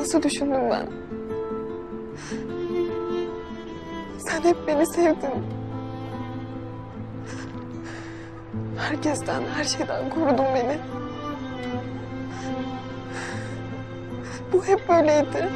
nasıl düşündüm ben? Sen hep beni sevdin. Herkesten, her şeyden korudun beni. Bu hep böyleydi.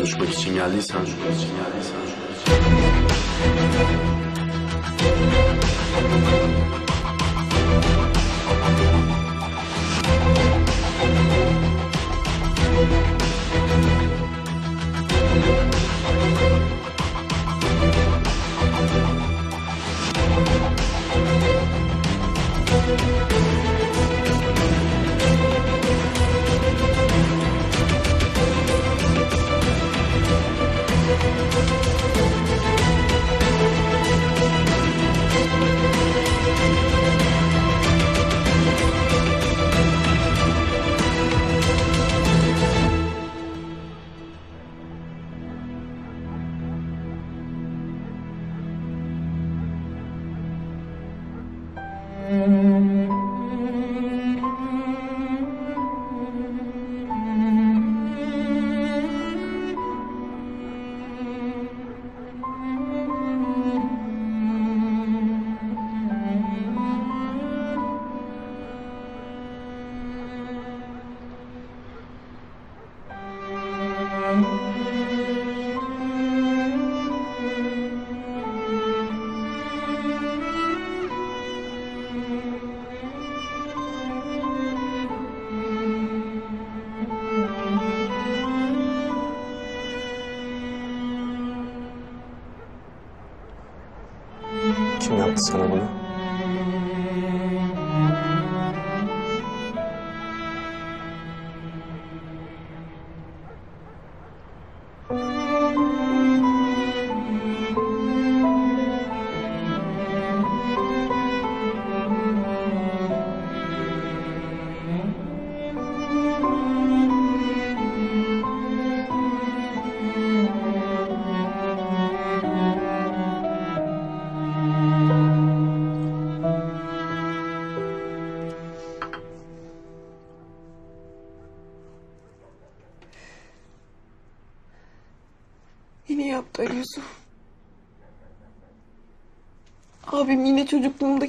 sans jouer le signalé, sans.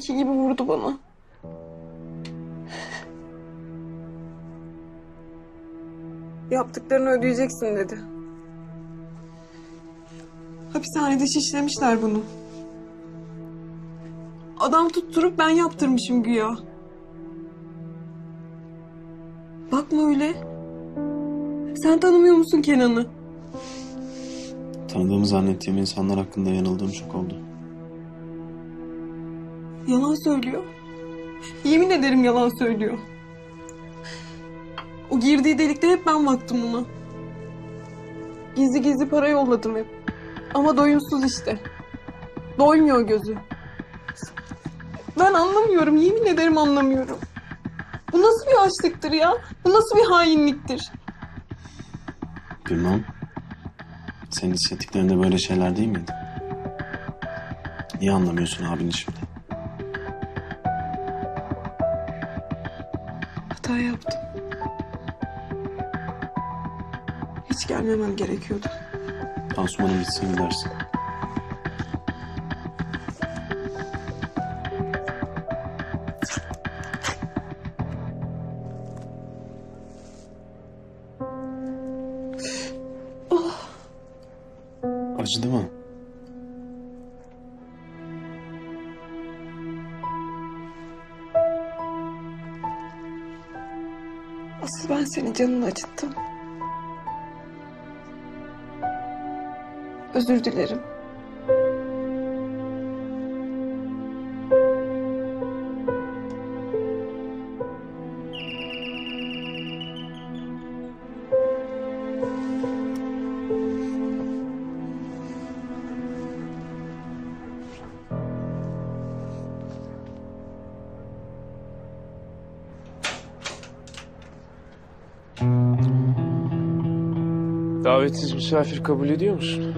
Çocukluğumdaki gibi vurdu bana. Yaptıklarını ödeyeceksin dedi. Hapishanede şişlemişler bunu. Adam tutturup ben yaptırmışım güya. Bakma öyle. Sen tanımıyor musun Kenan'ı? Tanıdığımı zannettiğim insanlar hakkında yanıldığım çok oldu. Yalan söylüyor. Yemin ederim yalan söylüyor. O girdiği delikte hep ben baktım ona. Gizli gizli para yolladım hep. Ama doyumsuz işte. Doymuyor gözü. Ben anlamıyorum, yemin ederim anlamıyorum. Bu nasıl bir açlıktır ya? Bu nasıl bir hainliktir? Bilmem. Senin hissettiklerinde böyle şeyler değil miydi? Niye anlamıyorsun abini şimdi? Hata yaptım. Hiç gelmemem gerekiyordu. Pansumanın bitsin gidersin. Canını acıttım. Özür dilerim. Davetsiz misafir kabul ediyor musun?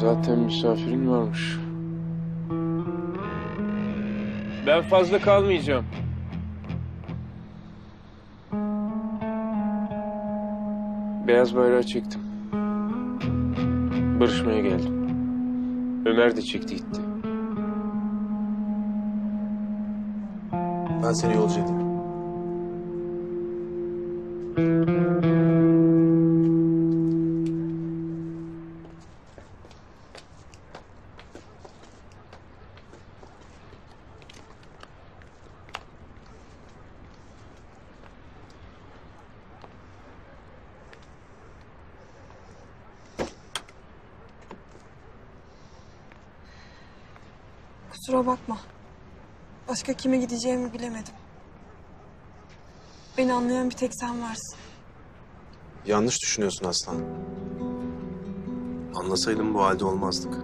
Zaten misafirin varmış. Ben fazla kalmayacağım. Beyaz bayrağı çektim. Barışmaya geldim. Ömer de çekti gitti. Ben seni yolcu edeyim. Bakma. Başka kime gideceğimi bilemedim. Beni anlayan bir tek sen varsın. Yanlış düşünüyorsun Aslan. Anlasaydım bu halde olmazdık.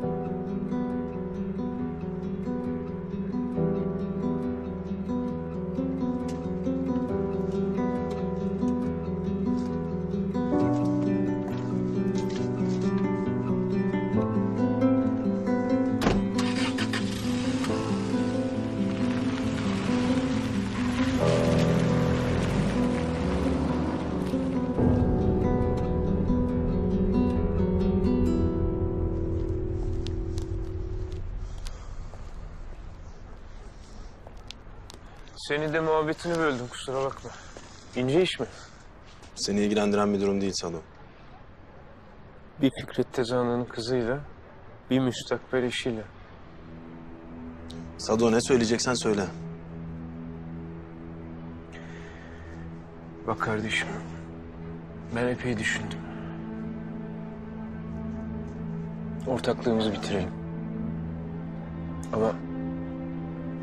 Seni de muhabbetini böldüm kusura bakma. İnce iş mi? Seni ilgilendiren bir durum değil Sado. Bir Fikret Tezanlı'nın kızıyla, bir müstakbel eşiyle. Sado ne söyleyeceksen söyle. Bak kardeşim, ben epey düşündüm. Ortaklığımızı bitirelim. Ama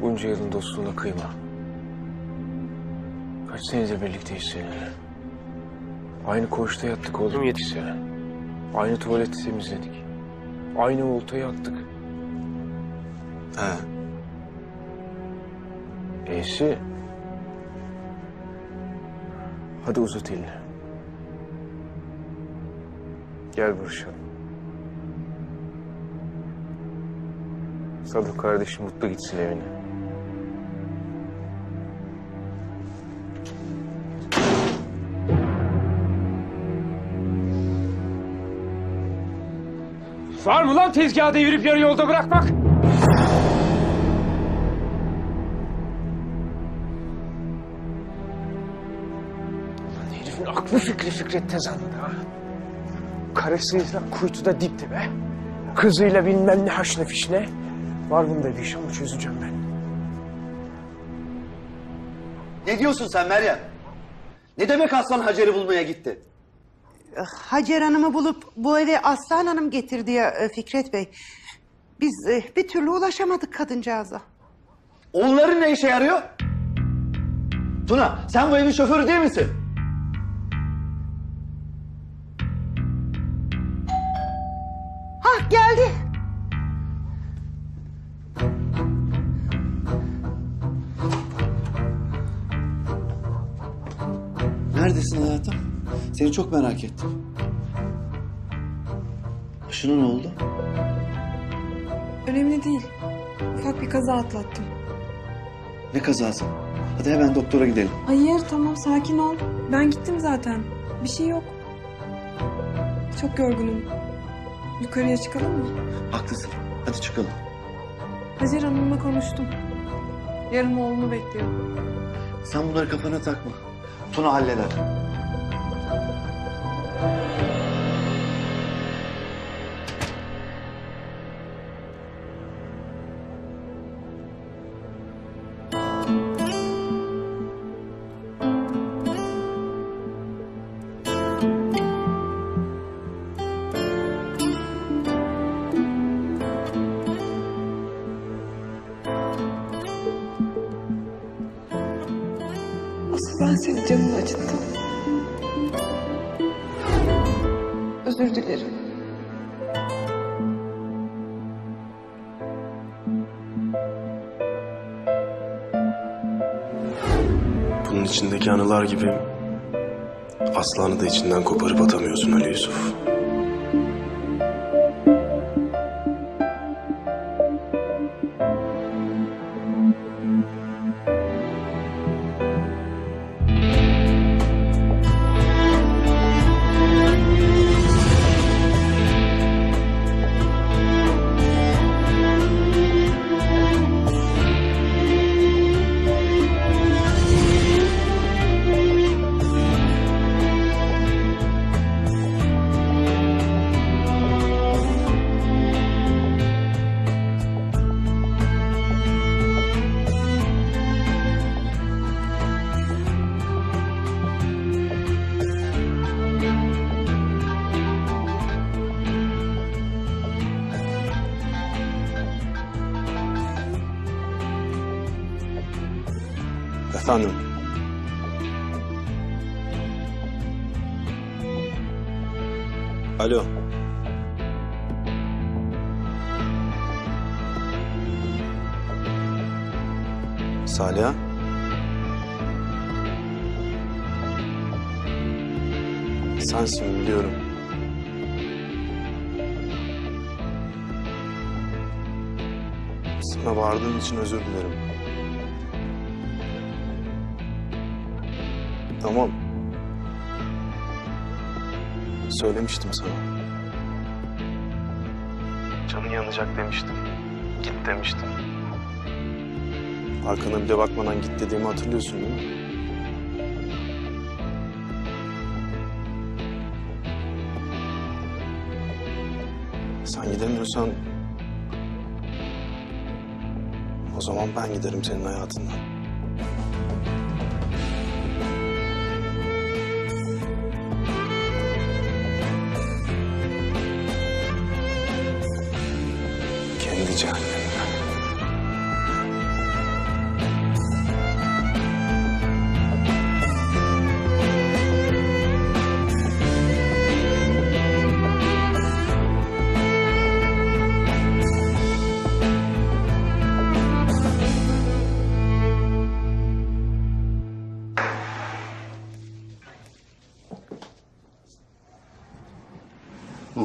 bunca yılın dostluğuna kıyma. Kaç senedir birlikteyiz seninle. Aynı koğuşta yattık oğlum yedi sene. Aynı tuvaleti temizledik. Aynı oltayı attık. He. E'si... Hadi uzat elini. Gel barışalım. Sadık kardeşim mutlu gitsin evine. Var mı lan tezgahı devirip yarı yolda bırakmak? Lan herifin aklı fikri Fikret Tezan'da ha. Karısıyla kuytuda dipti be. Kızıyla bilmem ne haşne fişne. Var bunda bir iş ama çözeceğim ben. Ne diyorsun sen Meryem? Ne demek Aslan Hacer'i bulmaya gitti? Hacer Hanım'ı bulup bu eve Aslan Hanım getirdi ya e, Fikret Bey. Biz e, bir türlü ulaşamadık kadıncağıza. Oğulların ne işe yarıyor? Tuna sen bu evin şoförü değil misin? Hah geldi. Seni çok merak ettim. Başına ne oldu? Önemli değil. Ufak bir kaza atlattım. Ne kazası? Hadi hemen doktora gidelim. Hayır tamam sakin ol. Ben gittim zaten. Bir şey yok. Çok yorgunum. Yukarıya çıkalım mı? Haklısın. Hadi çıkalım. Hacer Hanım'la konuştum. Yarın oğlumu bekliyor. Sen bunları kafana takma. Tuna halleder. Asıl gibi aslanı da içinden koparıp atamıyorsun Ali Yusuf. İçin özür ben giderim senin hayatından. Kendi cehennemine.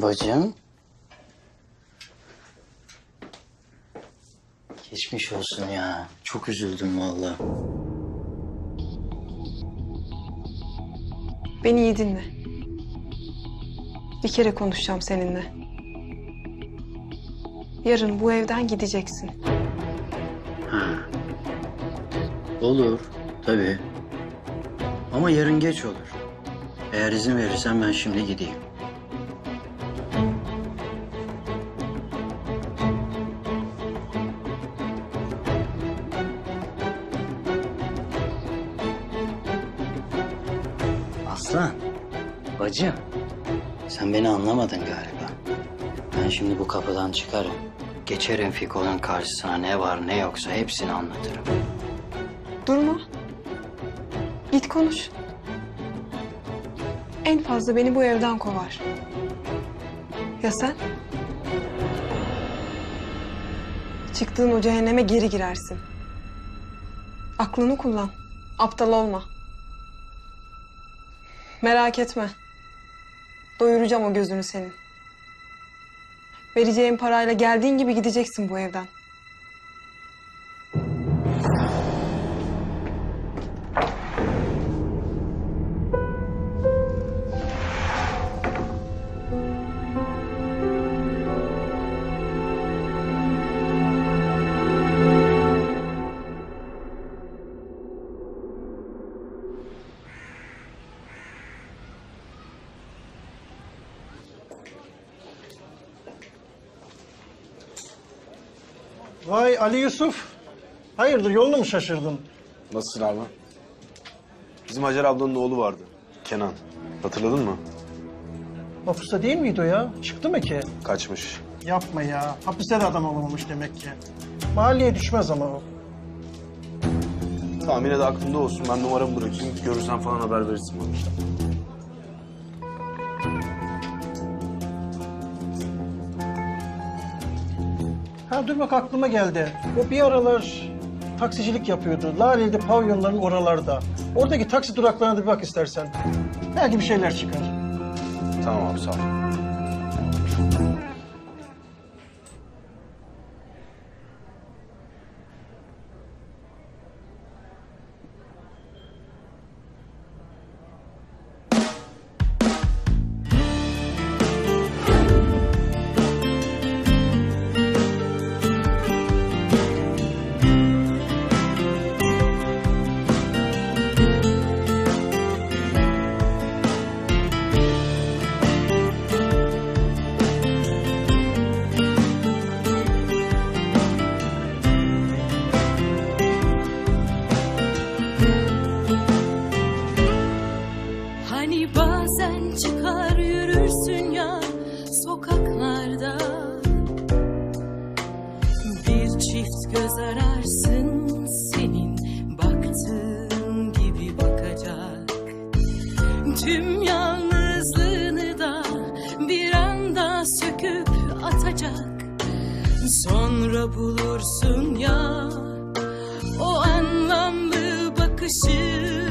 Bacım. Geçmiş olsun ya. Çok üzüldüm vallahi. Beni iyi dinle. Bir kere konuşacağım seninle. Yarın bu evden gideceksin. Olur. Tabii. Ama yarın geç olur. Eğer izin verirsen ben şimdi gideyim. Bacım. Sen beni anlamadın galiba. Ben şimdi bu kapıdan çıkarım. Geçerim Fiko'nun karşısına ne var ne yoksa hepsini anlatırım. Durma. Git konuş. En fazla beni bu evden kovar. Ya sen? Çıktığın o cehenneme geri girersin. Aklını kullan. Aptal olma. Merak etme. Doyuracağım o gözünü senin. Vereceğim parayla geldiğin gibi gideceksin bu evden. Vay Ali Yusuf. Hayırdır yolunu mu şaşırdın? Nasılsın abi? Bizim Hacer ablanın oğlu vardı. Kenan. Hatırladın mı? Hapiste değil miydi o ya? Çıktı mı ki? Kaçmış. Yapma ya. Hapiste de adam olamamış demek ki. Mahalleye düşmez ama o. Tamam yine de aklımda olsun. Ben numaramı bırakayım. Görürsen falan haber verirsin bana. Ha dur bak aklıma geldi. O bir aralar taksicilik yapıyordu. Laleli pavyonların oralarda. Oradaki taksi duraklarına da bir bak istersen. Belki bir şeyler çıkar. Tamam abi sağ ol. Göz ararsın senin baktığın gibi bakacak. Tüm yalnızlığını da bir anda söküp atacak. Sonra bulursun ya o anlamlı bakışı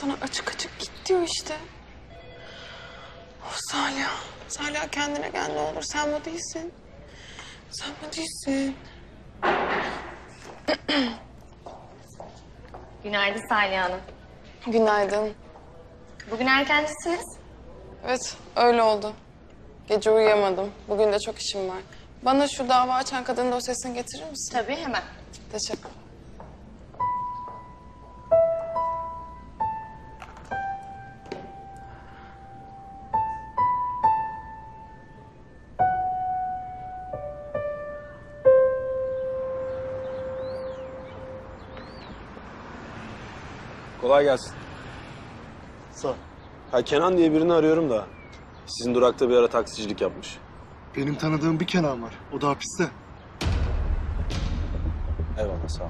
sana açık açık git diyor işte. Of Salih. Salih kendine gel ne olur. Sen bu değilsin. Sen bu değilsin. Günaydın Salih Hanım. Günaydın. Bugün erkencisiniz. Evet öyle oldu. Gece uyuyamadım. Bugün de çok işim var. Bana şu dava açan kadının dosyasını getirir misin? Tabii hemen. Teşekkür. Kolay gelsin. Sağ ol. Ha Kenan diye birini arıyorum da. Sizin durakta bir ara taksicilik yapmış. Benim tanıdığım bir Kenan var. O da hapiste. Eyvallah sağ ol.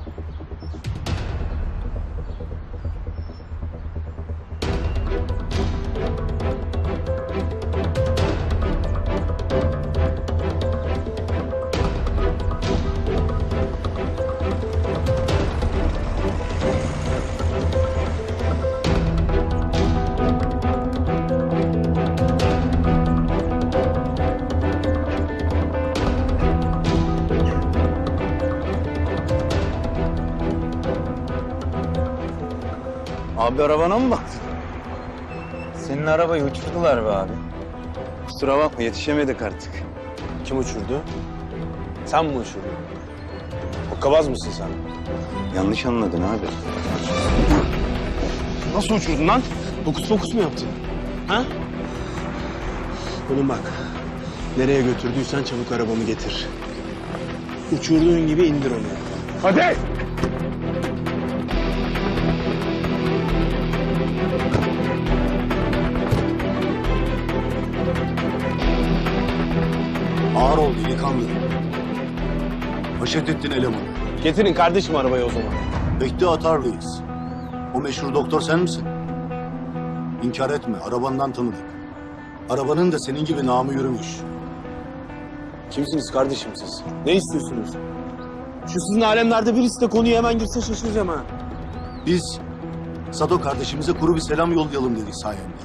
Abi arabana mı baktın? Senin arabayı uçurdular be abi. Kusura bakma yetişemedik artık. Kim uçurdu? Sen mi uçurdun? Hokkabaz mısın sen? Yanlış anladın abi. Nasıl uçurdun lan? Fokus fokus mu yaptın? Ha? Oğlum bak. Nereye götürdüysen çabuk arabamı getir. Uçurduğun gibi indir onu. Hadi! Haşet ettin elemanı. Getirin kardeşim arabayı o zaman. Bekle atarlıyız. O meşhur doktor sen misin? İnkar etme, arabandan tanıdık. Arabanın da senin gibi namı yürümüş. Kimsiniz kardeşim siz? Ne istiyorsunuz? Şu sizin alemlerde birisi de konuya hemen girse şaşıracağım ha. Biz Sado kardeşimize kuru bir selam yollayalım dedik sayende.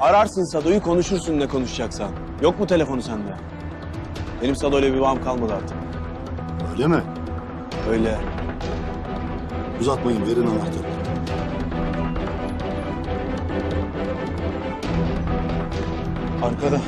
Ararsın Sado'yu konuşursun ne konuşacaksan. Yok mu telefonu sende? Benim Sado'yla bir bağım kalmadı artık. Öyle mi? Öyle. Uzatmayın, verin anahtarı. Arkada.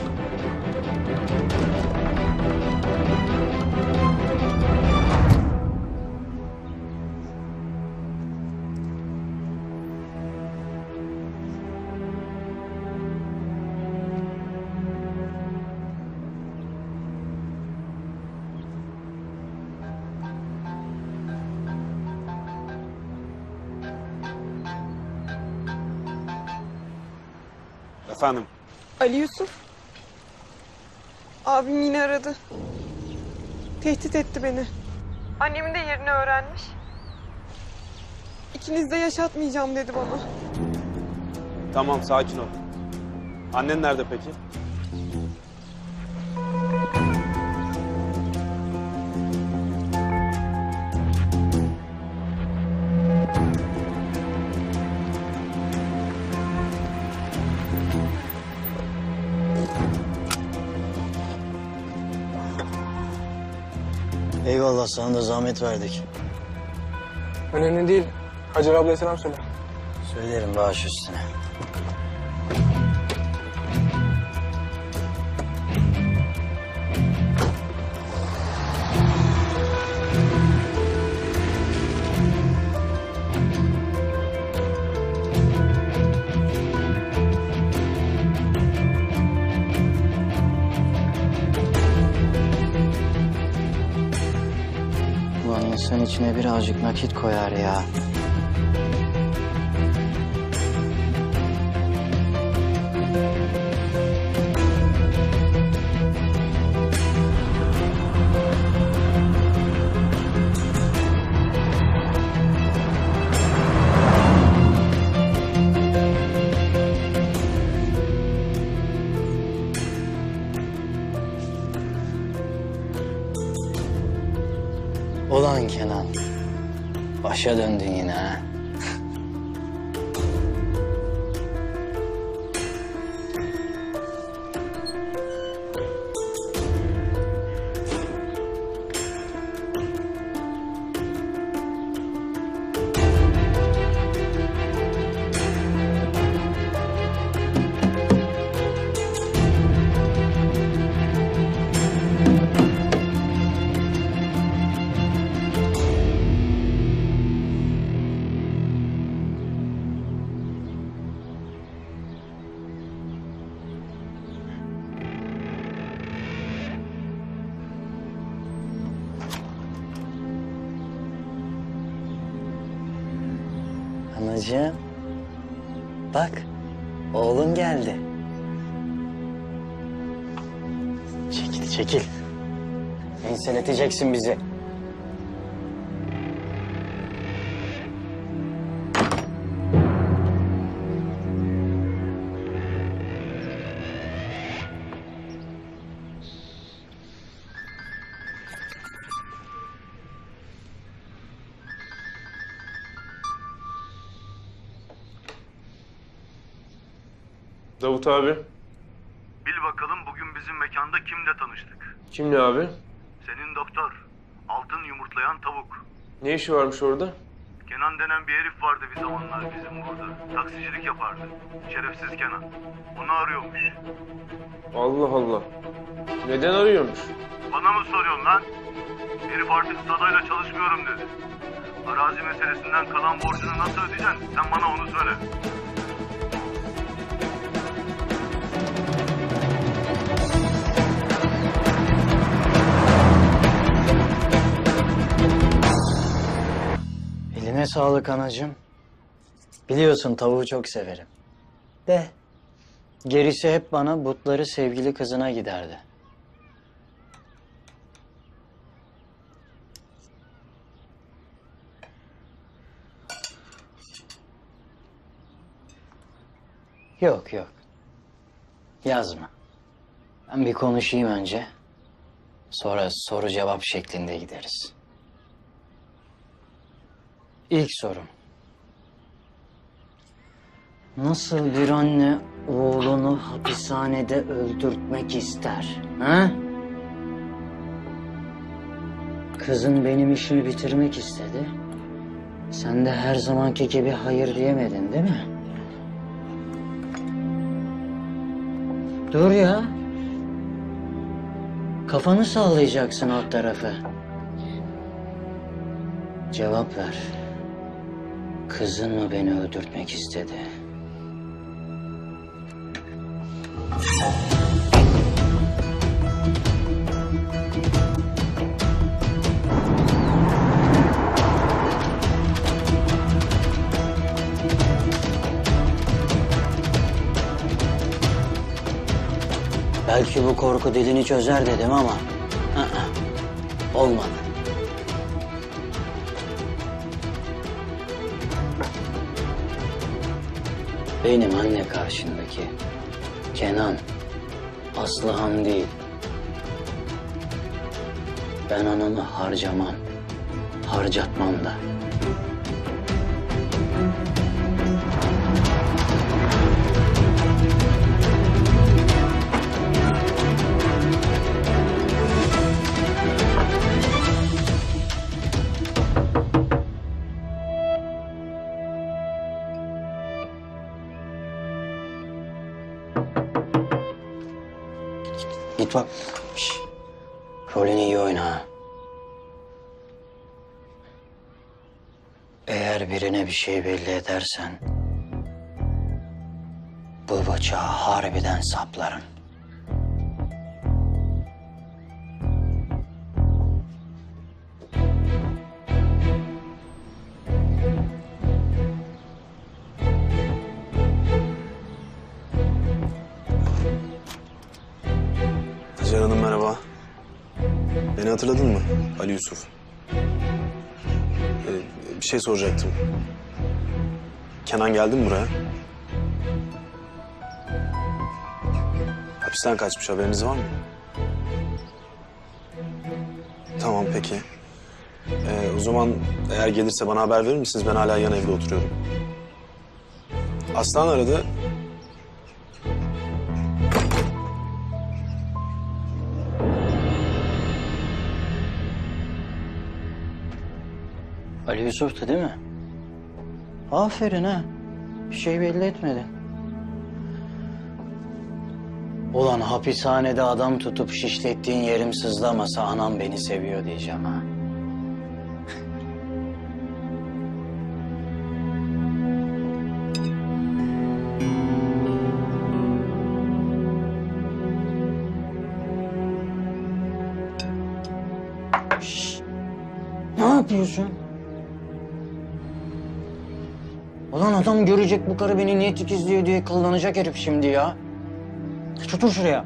Efendim? Ali Yusuf. Abim yine aradı. Tehdit etti beni. Annemin de yerini öğrenmiş. İkiniz de yaşatmayacağım dedi bana. Tamam sakin ol. Annen nerede peki? Eyvallah sana da zahmet verdik. Önemli değil. Hacer ablaya selam söyle. Söylerim baş üstüne. İnsan içine birazcık nakit koyar ya. Enseleteceksin bizi. Davut abi. Bil bakalım bugün bizim mekanda kimle tanıştık? Kimle abi? Doktor. Altın yumurtlayan tavuk. Ne işi varmış orada? Kenan denen bir herif vardı bir zamanlar bizim burada. Taksicilik yapardı. Şerefsiz Kenan. Onu arıyormuş. Allah Allah. Neden arıyormuş? Bana mı soruyorsun lan? Herif artık sadayla çalışmıyorum dedi. Arazi meselesinden kalan borcunu nasıl ödeyeceksin? Sen bana onu söyle. Eline sağlık anacığım. Biliyorsun tavuğu çok severim. De gerisi hep bana butları sevgili kızına giderdi. Yok yok. Yazma. Ben bir konuşayım önce. Sonra soru cevap şeklinde gideriz. İlk sorum. Nasıl bir anne oğlunu hapishanede öldürtmek ister? Ha? Kızın benim işimi bitirmek istedi. Sen de her zamanki gibi hayır diyemedin değil mi? Dur ya. Kafanı sallayacaksın alt tarafı. Cevap ver. Kızın mı beni öldürtmek istedi? Belki bu korku dilini çözer dedim ama... ı-ı, olmadı. Benim anne karşındaki Kenan Aslıhan değil. Ben anamı harcamam, harcatmam da. Git bak. Şş. Rolünü iyi oyna. Eğer birine bir şey belli edersen... ...bu bıçağı harbiden saplarım. Yusuf. Ee, bir şey soracaktım. Kenan geldi mi buraya? Hapisten kaçmış haberiniz var mı? Tamam peki. Ee, o zaman eğer gelirse bana haber verir misiniz? Ben hala yan evde oturuyorum. Aslan aradı. Yusuf'tu değil mi? Aferin ha. Bir şey belli etmedin. Ulan hapishanede adam tutup şişlettiğin yerim sızlamasa anam beni seviyor diyeceğim ha. Şşş! Ne yapıyorsun? Adam görecek bu karı beni niye tikizliyor diye kıllanacak herif şimdi ya. Geç otur şuraya.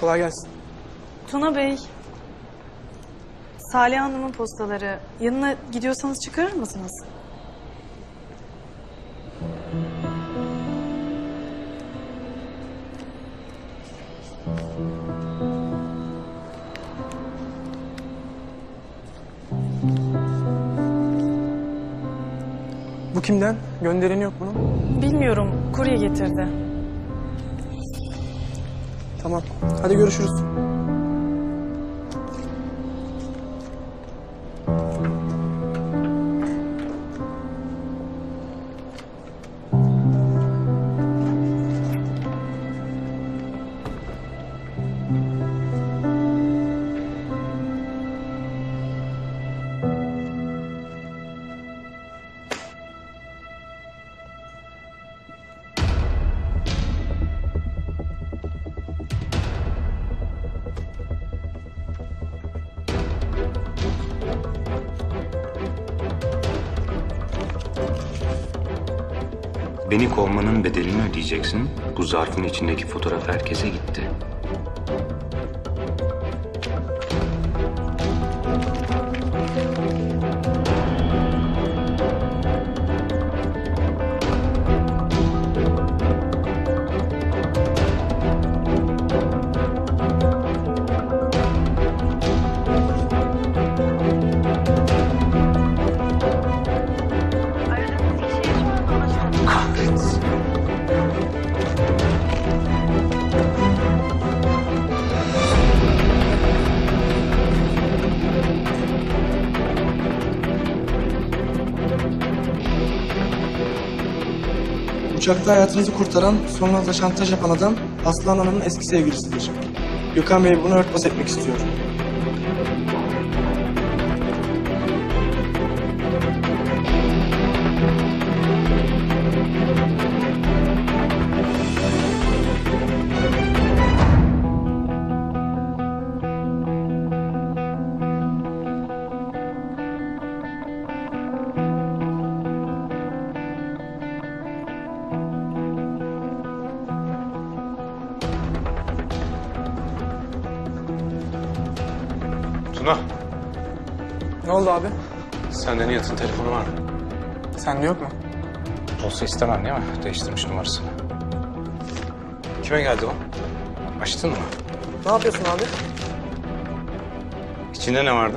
Kolay gelsin. Tuna Bey, Salih Hanım'ın postaları. Yanına gidiyorsanız çıkarır mısınız? Kimden? Göndereni yok mu? Bilmiyorum, kurye getirdi. Tamam. Hadi görüşürüz. Beni kovmanın bedelini ödeyeceksin. Bu zarfın içindeki fotoğraf herkese gitti. Uçakta hayatınızı kurtaran, sonra da şantaj yapan adam Aslan Hanım'ın eski sevgilisidir. Gökhan Bey bunu örtbas etmek istiyor. Sende Nihat'ın telefonu var mı? Sende yok mu? Olsa istemem değil mi? Değiştirmiş numarasını. Kime geldi o? Açtın mı? Ne yapıyorsun abi? İçinde ne vardı?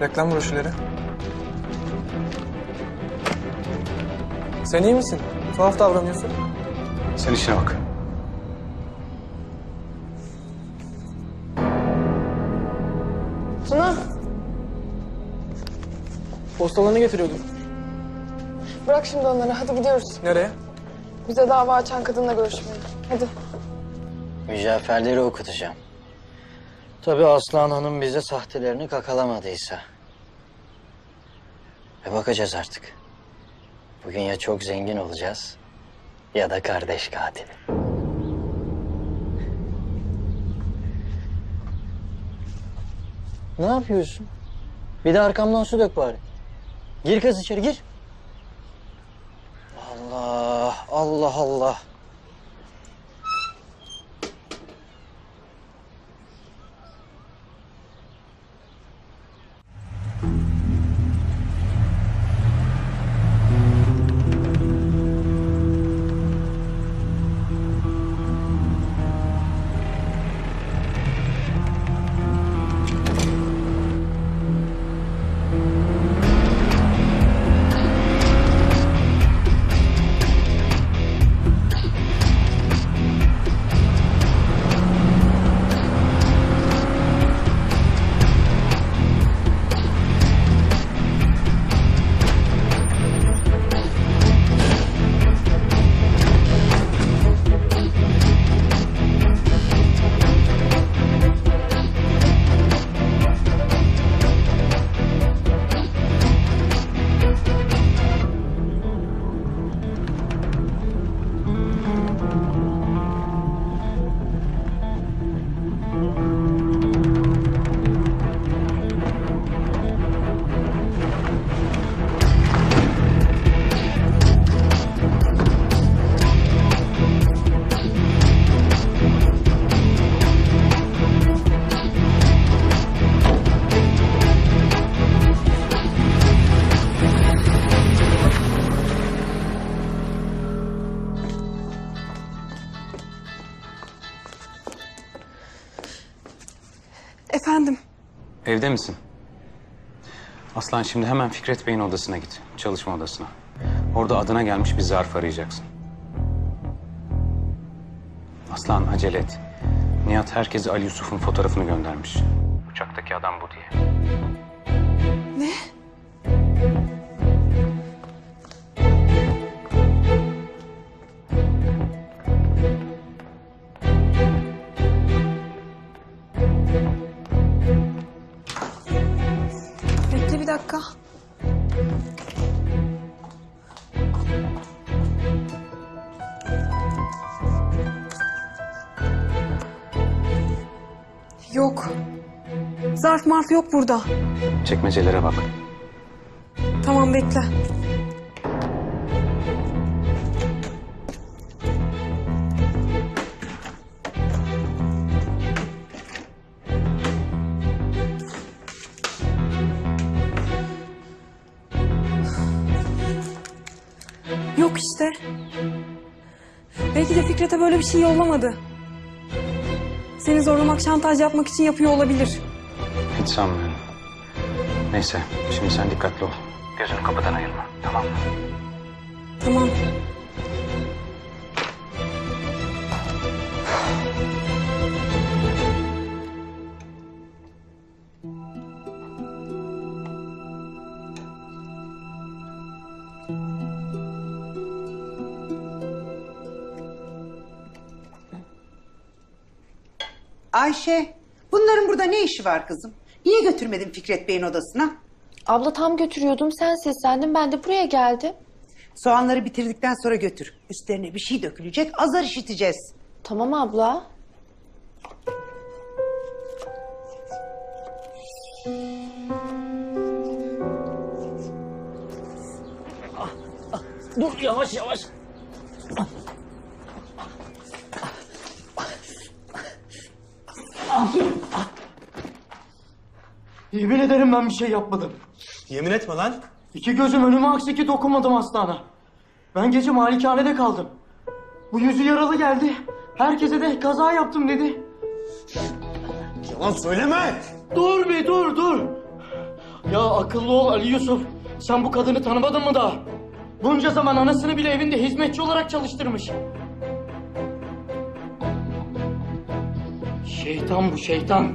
Reklam broşürleri. Sen iyi misin? Tuhaf davranıyorsun. Sen işine bak. Postalarını getiriyordum. Bırak şimdi onları, hadi gidiyoruz. Nereye? Bize dava açan kadınla görüşmeye. Hadi. Mücevherleri okutacağım. Tabii Aslan Hanım bize sahtelerini kakalamadıysa. Ve bakacağız artık. Bugün ya çok zengin olacağız ya da kardeş katili. Ne yapıyorsun? Bir de arkamdan su dök bari. Gir kız içeri gir. Allah Allah Allah. Evde misin? Aslan şimdi hemen Fikret Bey'in odasına git. Çalışma odasına. Orada adına gelmiş bir zarf arayacaksın. Aslan acele et. Nihat herkese Ali Yusuf'un fotoğrafını göndermiş. Uçaktaki adam bu diye. Yok burada. Çekmecelere bak. Tamam bekle. Yok işte. Belki de Fikret'e böyle bir şey yollamadı. Seni zorlamak, şantaj yapmak için yapıyor olabilir. Hiç sanmıyorum. Neyse şimdi sen dikkatli ol. Gözünü kapıdan ayırma. Tamam mı? Tamam. Ayşe, bunların burada ne işi var kızım? Niye götürmedin Fikret Bey'in odasına? Abla tam götürüyordum. Sen seslendin. Ben de buraya geldim. Soğanları bitirdikten sonra götür. Üstlerine bir şey dökülecek, azar işiteceğiz. Tamam abla. Dur yavaş yavaş. Yemin ederim ben bir şey yapmadım. Yemin etme lan. İki gözüm önüme aksi ki dokunmadım hastana. Ben gece malikanede kaldım. Bu yüzü yaralı geldi. Herkese de kaza yaptım dedi. Yalan söyleme. Dur bir dur dur. Ya akıllı ol Ali Yusuf. Sen bu kadını tanımadın mı daha? Bunca zaman anasını bile evinde hizmetçi olarak çalıştırmış. Şeytan bu şeytan.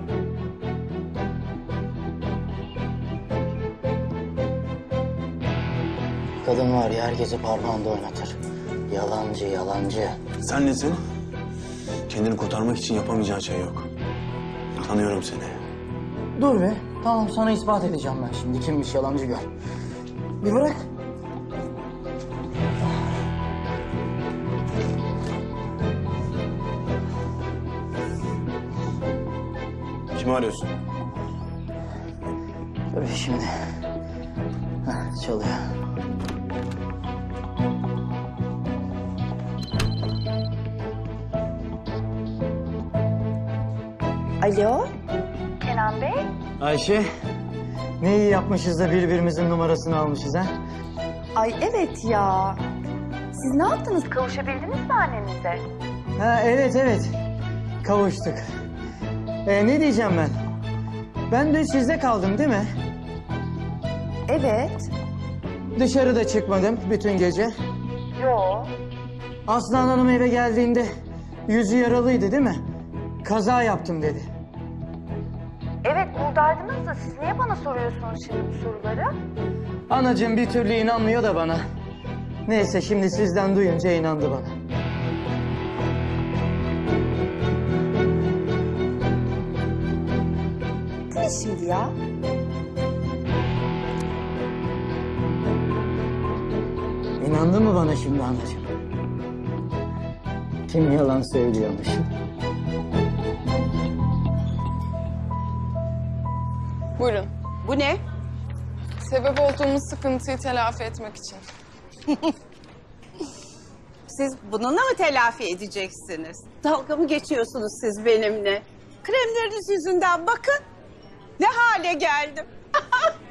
Kadın var ya herkesi parmağında oynatır. Yalancı yalancı. Sen nesin? Kendini kurtarmak için yapamayacağın şey yok. Tanıyorum seni. Dur be. Tamam sana ispat edeceğim ben şimdi kimmiş yalancı gör. Bir bırak. Kimi arıyorsun? Dur şimdi. Heh, çalıyor. Alo? Kenan Bey? Ayşe. Ne iyi yapmışız da birbirimizin numarasını almışız ha? Ay evet ya. Siz ne yaptınız? Kavuşabildiniz mi annenize? Ha evet evet. Kavuştuk. Ee, ne diyeceğim ben? Ben de sizde kaldım değil mi? Evet. Dışarıda çıkmadım bütün gece. Yo. Aslan Hanım eve geldiğinde yüzü yaralıydı değil mi? Kaza yaptım dedi. Evet buradaydınız da siz niye bana soruyorsunuz şimdi bu soruları? Anacığım bir türlü inanmıyor da bana. Neyse şimdi sizden duyunca inandı bana. Ne şimdi ya? İnandı mı bana şimdi anacığım? Kim yalan söylüyormuş? Buyurun. Bu ne? Sebep olduğumuz sıkıntıyı telafi etmek için. Siz bununla mı telafi edeceksiniz? Dalga mı geçiyorsunuz siz benimle? Kremleriniz yüzünden bakın. Ne hale geldim.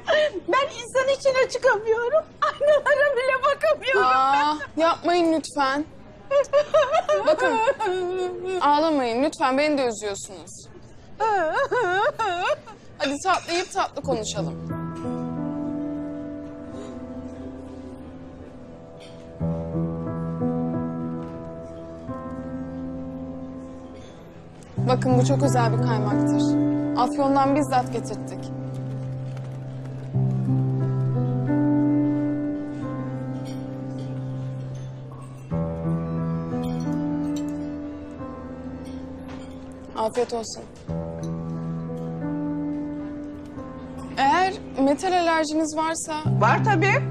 ben insan içine çıkamıyorum. Aynalara bile bakamıyorum. Aa, yapmayın lütfen. Bakın, ağlamayın lütfen. Beni de üzüyorsunuz. Hadi tatlı yiyip tatlı konuşalım. Bakın bu çok özel bir kaymaktır. Afyon'dan bizzat getirttik. Afiyet olsun. Eğer metal alerjiniz varsa... Var tabii.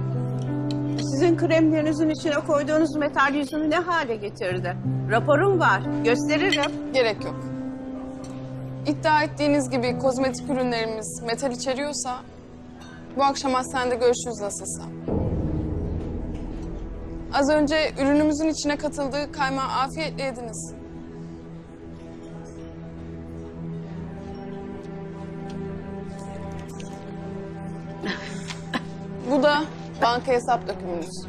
Sizin kremlerinizin içine koyduğunuz metal yüzünü ne hale getirdi? Raporum var. Gösteririm. Gerek yok. İddia ettiğiniz gibi kozmetik ürünlerimiz metal içeriyorsa... ...bu akşam hastanede görüşürüz nasılsa. Az önce ürünümüzün içine katıldığı kaymağı afiyetle yediniz. Bu da banka hesap dökümünüz.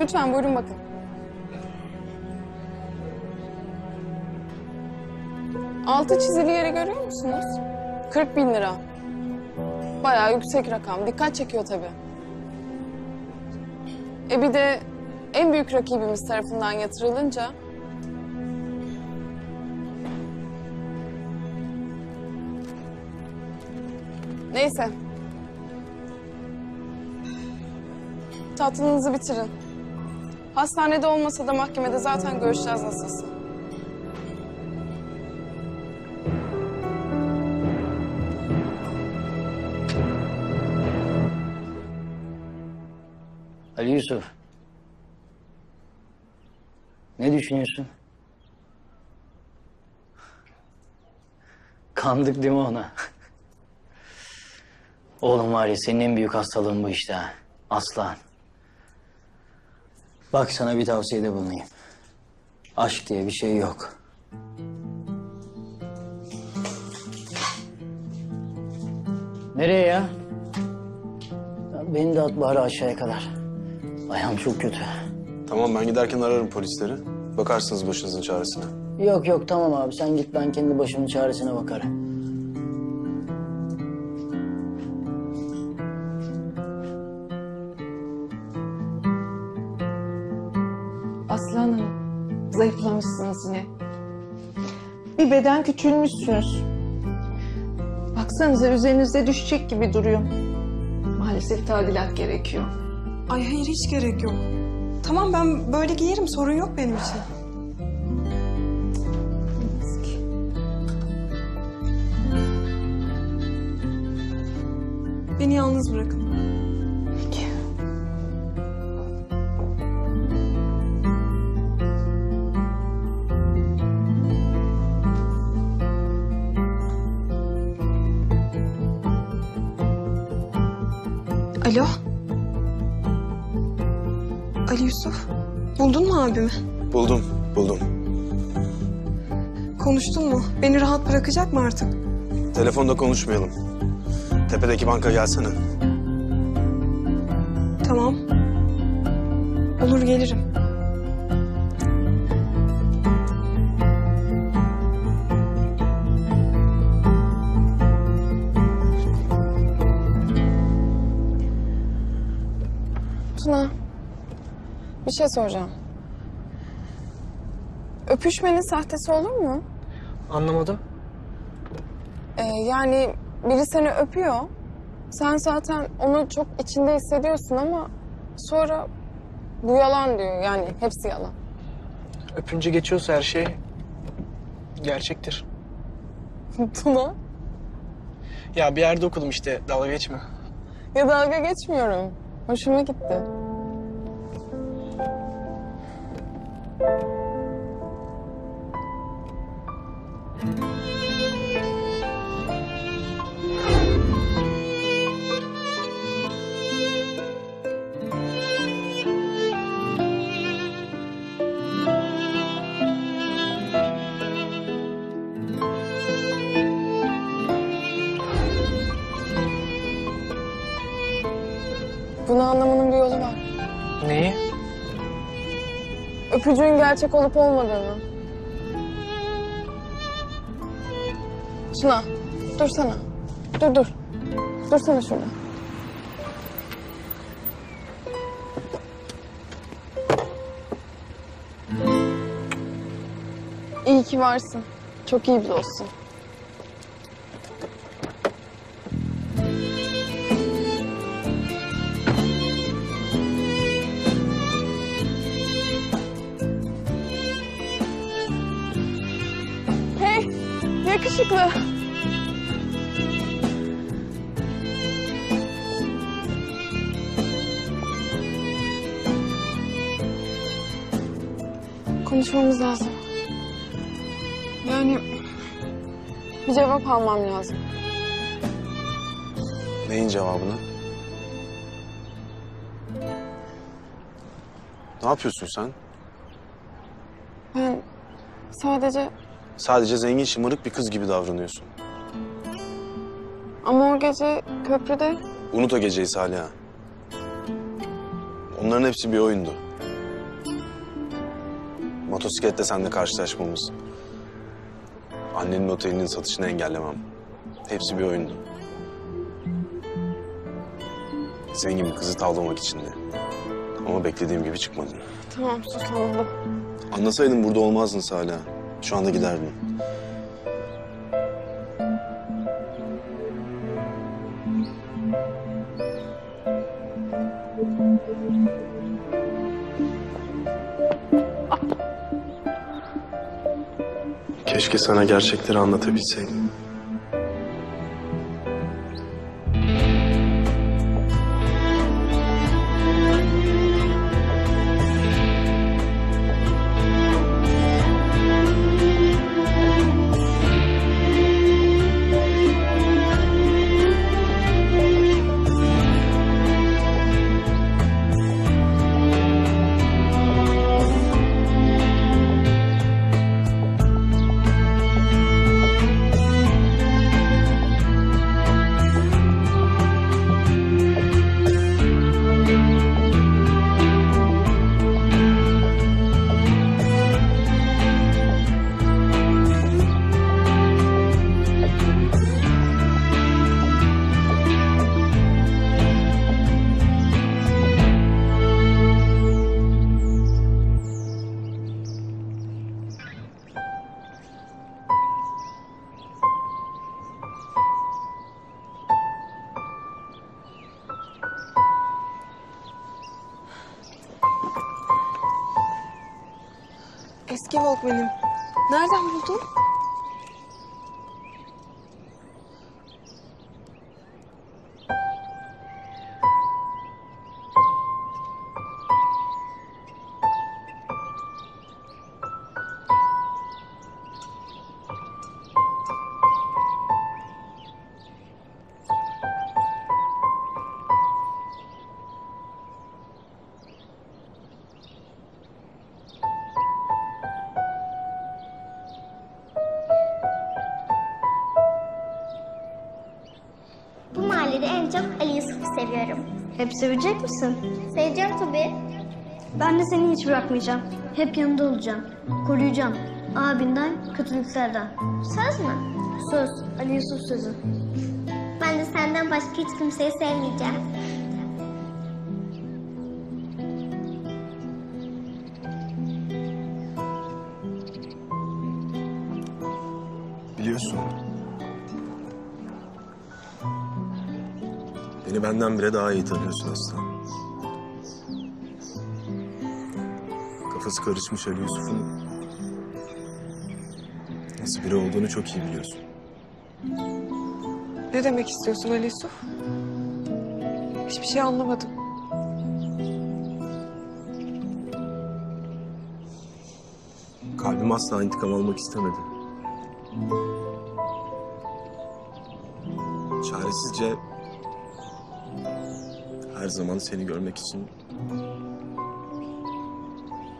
Lütfen buyurun bakın. Altı çizili yeri görüyor musunuz? 40 bin lira. Bayağı yüksek rakam. Dikkat çekiyor tabii. E bir de en büyük rakibimiz tarafından yatırılınca... Neyse. Tatlınızı bitirin. Hastanede olmasa da mahkemede zaten görüşeceğiz nasılsa. Ali Yusuf. Ne düşünüyorsun? Kandık değil mi ona? Oğlum var ya senin en büyük hastalığın bu işte. Aslan. Bak sana bir tavsiyede bulunayım. Aşk diye bir şey yok. Nereye ya? Ya Beni de at bari aşağıya kadar. Ayağım çok kötü. Tamam ben giderken ararım polisleri. Bakarsınız başınızın çaresine. Yok yok tamam abi sen git ben kendi başımın çaresine bakarım. Bir beden küçülmüşsünüz. Baksanıza üzerinizde düşecek gibi duruyor. Maalesef tadilat gerekiyor. Ay hayır hiç gerek yok. Tamam ben böyle giyerim sorun yok benim için. Beni yalnız bırakın. Abimi? Buldum, buldum. Konuştun mu? Beni rahat bırakacak mı artık? Telefonda konuşmayalım. Tepedeki banka gelsene. Tamam. Olur gelirim. Tuna, bir şey soracağım. Öpüşmenin sahtesi olur mu? Anlamadım. Ee, yani biri seni öpüyor. Sen zaten onu çok içinde hissediyorsun ama sonra bu yalan diyor. Yani hepsi yalan. Öpünce geçiyorsa her şey gerçektir. Tuna, Ya bir yerde okudum işte dalga geçme. ya dalga geçmiyorum. Hoşuma gitti. Öpücüğün gerçek olup olmadığını. Tuna, dursana. Dur dur. Dursana şurada. İyi ki varsın. Çok iyi bir dostsun. Yakışıklı. Konuşmamız lazım. Yani bir cevap almam lazım. Neyin cevabını? Ne yapıyorsun sen? Ben sadece Sadece zengin şımarık bir kız gibi davranıyorsun. ama o gece köprüde Unut o geceyi Saliha. Onların hepsi bir oyundu. Motosiklette seninle karşılaşmamız. Annenin otelinin satışını engellemem. Hepsi bir oyundu. Zengin bir kızı tavlamak içindi. Ama beklediğim gibi çıkmadın. tamam sus anladım. Anlasaydın burada olmazdın Saliha. Şu anda giderdin. Keşke sana gerçekleri anlatabilseydim. Sevecek misin? Seveceğim tabii. Ben de seni hiç bırakmayacağım. Hep yanında olacağım. Koruyacağım. Abinden, kötülüklerden. Söz mü? Söz. Ali Yusuf sözü. Ben de senden başka hiç kimseyi sevmeyeceğim. Benden bile daha iyi tanıyorsun Aslan. Kafası karışmış Ali Yusuf'un nasıl biri olduğunu çok iyi biliyorsun. Ne demek istiyorsun Ali Yusuf? Hiçbir şey anlamadım. Kalbim asla intikam almak istemedi. Çaresizce her zaman seni görmek için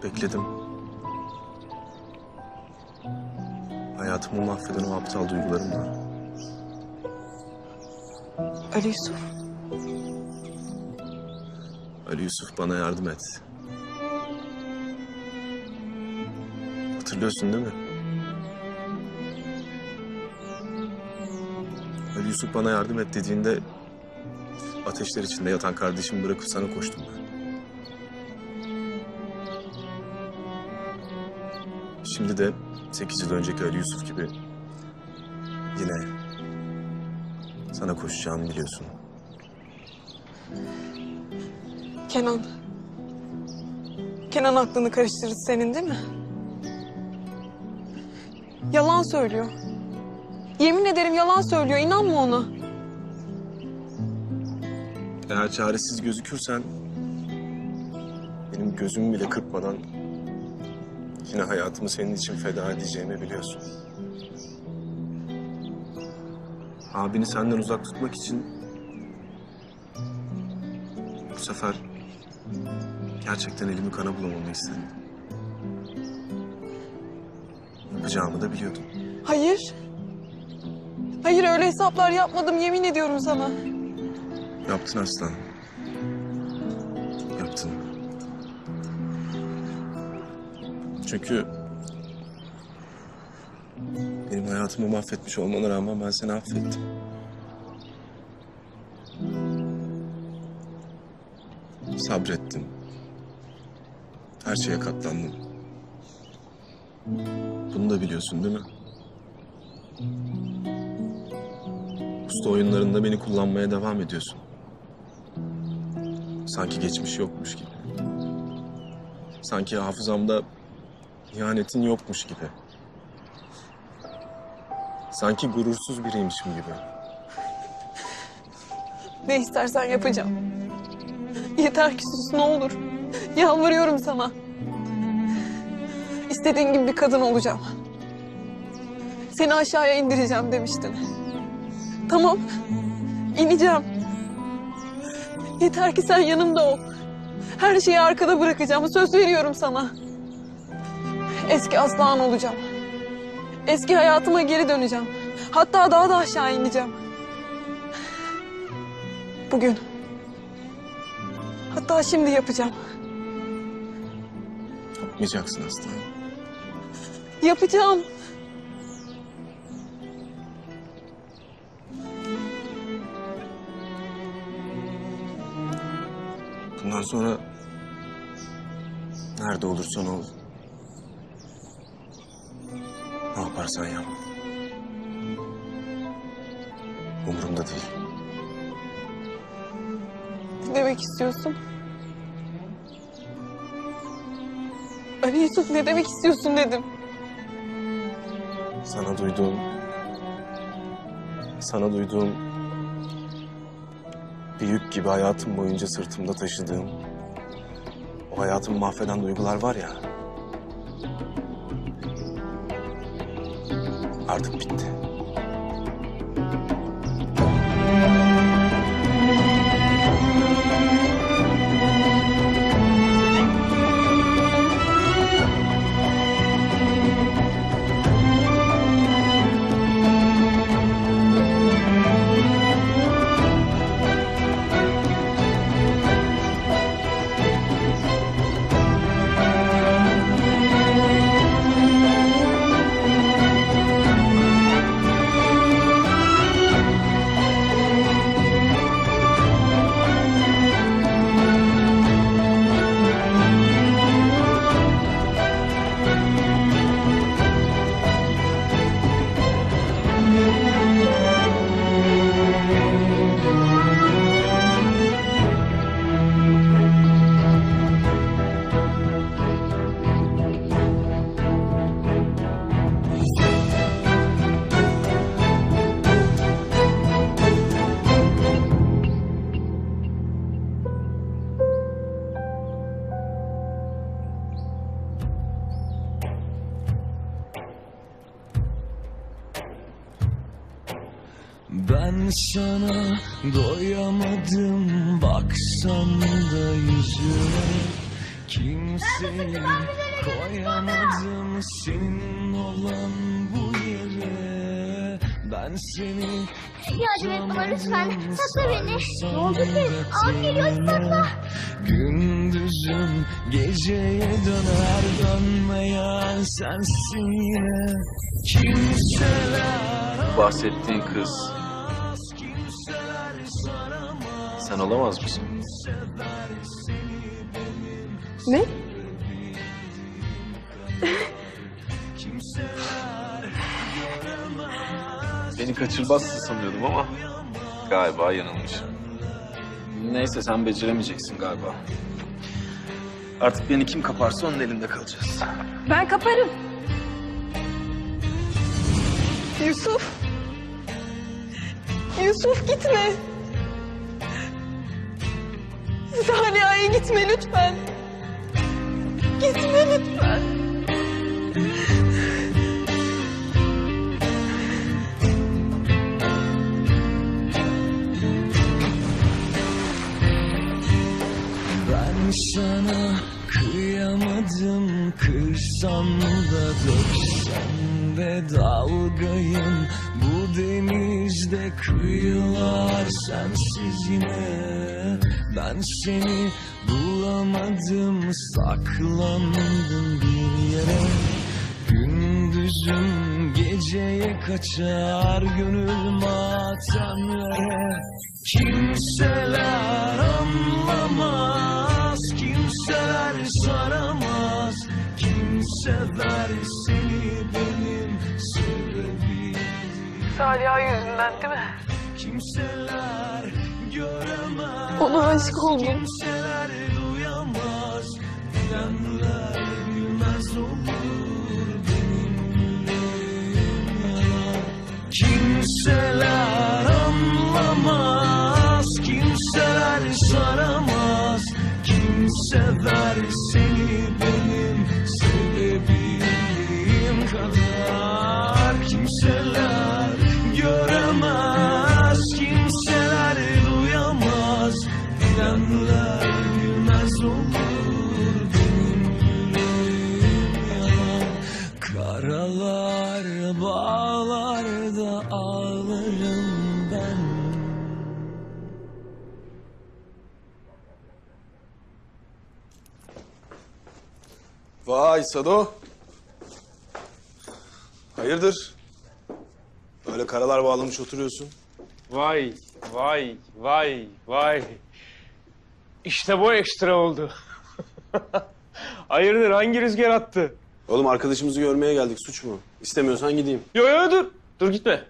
bekledim. Hayatımı mahveden o aptal duygularımla. Ali Yusuf. Ali Yusuf bana yardım et. Hatırlıyorsun değil mi? Ali Yusuf bana yardım et dediğinde ateşler içinde yatan kardeşimi bırakıp sana koştum ben. Şimdi de 8 yıl önceki Ali Yusuf gibi yine sana koşacağımı biliyorsun. Kenan. Kenan aklını karıştırır senin değil mi? Yalan söylüyor. Yemin ederim yalan söylüyor. İnanma ona. Eğer çaresiz gözükürsen benim gözümü bile kırpmadan yine hayatımı senin için feda edeceğimi biliyorsun. Abini senden uzak tutmak için bu sefer gerçekten elimi kana bulamamı istedim. Yapacağımı da biliyordum. Hayır. Hayır öyle hesaplar yapmadım yemin ediyorum sana. Yaptın aslan. Yaptın. Çünkü benim hayatımı mahvetmiş olmana rağmen ben seni affettim. Sabrettim. Her şeye katlandım. Bunu da biliyorsun değil mi? Usta oyunlarında beni kullanmaya devam ediyorsun. Sanki geçmiş yokmuş gibi. Sanki hafızamda ihanetin yokmuş gibi. Sanki gurursuz biriymişim gibi. Ne istersen yapacağım. Yeter ki sus ne olur. Yalvarıyorum sana. İstediğin gibi bir kadın olacağım. Seni aşağıya indireceğim demiştin. Tamam. ineceğim. Yeter ki sen yanımda ol. Her şeyi arkada bırakacağım. Söz veriyorum sana. Eski aslan olacağım. Eski hayatıma geri döneceğim. Hatta daha da aşağı ineceğim. Bugün. Hatta şimdi yapacağım. Yapmayacaksın aslan. Yapacağım. Bundan sonra nerede olursan ol. Ne yaparsan yap. Umurumda değil. Ne demek istiyorsun? Ali Yusuf ne demek istiyorsun dedim. Sana duyduğum... Sana duyduğum... Bir yük gibi hayatım boyunca sırtımda taşıdığım... O hayatımı mahveden duygular var ya... Artık bitti. Seni Yardım et bana lütfen. Sakla beni. Ne oldu ki? Al geliyor sakla. Gündüzüm geceye döner dönmeyen sensin yine Kimseler Bahsettiğin kız Sen olamaz mısın? Ne? Beni kaçırmazsın sanıyordum ama galiba yanılmışım. Neyse sen beceremeyeceksin galiba. Artık beni kim kaparsa onun elinde kalacağız. Ben kaparım. Yusuf. Yusuf gitme. Saliha'ya gitme lütfen. Gitme lütfen. Sana kıyamadım. Kırsan da döksen de dalgayım. Bu denizde kıyılar sensiz yine. Ben seni bulamadım Saklandım bir yere. Gündüzüm geceye kaçar Gönül matemlere. Kimseler anlamaz Kimseler saramaz Kimseler seni benim sebebim Saliha yüzünden değil mi? Kimseler göremez Ona aşık oldum. Kimseler duyamaz Bilenler bilmez olur Benim yüreğim yanar Kimseler Kimseler seni Vay Sado. Hayırdır? Böyle karalar bağlamış oturuyorsun. Vay, vay, vay, vay. İşte bu ekstra oldu. Hayırdır hangi rüzgar attı? Oğlum arkadaşımızı görmeye geldik suç mu? İstemiyorsan gideyim. Yo yo dur. Dur gitme.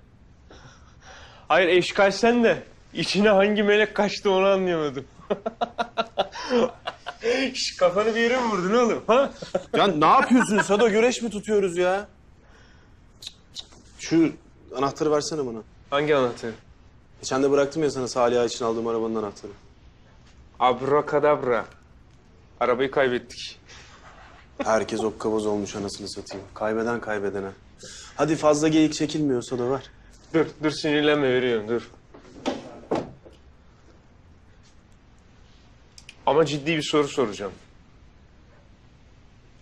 Hayır eşkal sen de. İçine hangi melek kaçtı onu anlayamadım. Şş, kafanı bir yere mi vurdun oğlum? Ha? Ya ne yapıyorsun Sado? Güreş mi tutuyoruz ya? Şu anahtarı versene bana. Hangi anahtarı? Geçen de bıraktım ya sana Salih'a için aldığım arabanın anahtarı. Abrakadabra. Arabayı kaybettik. Herkes okkabaz olmuş anasını satayım. Kaybeden kaybedene. Hadi fazla geyik çekilmiyorsa da ver. Dur, dur sinirlenme veriyorum dur. Ama ciddi bir soru soracağım.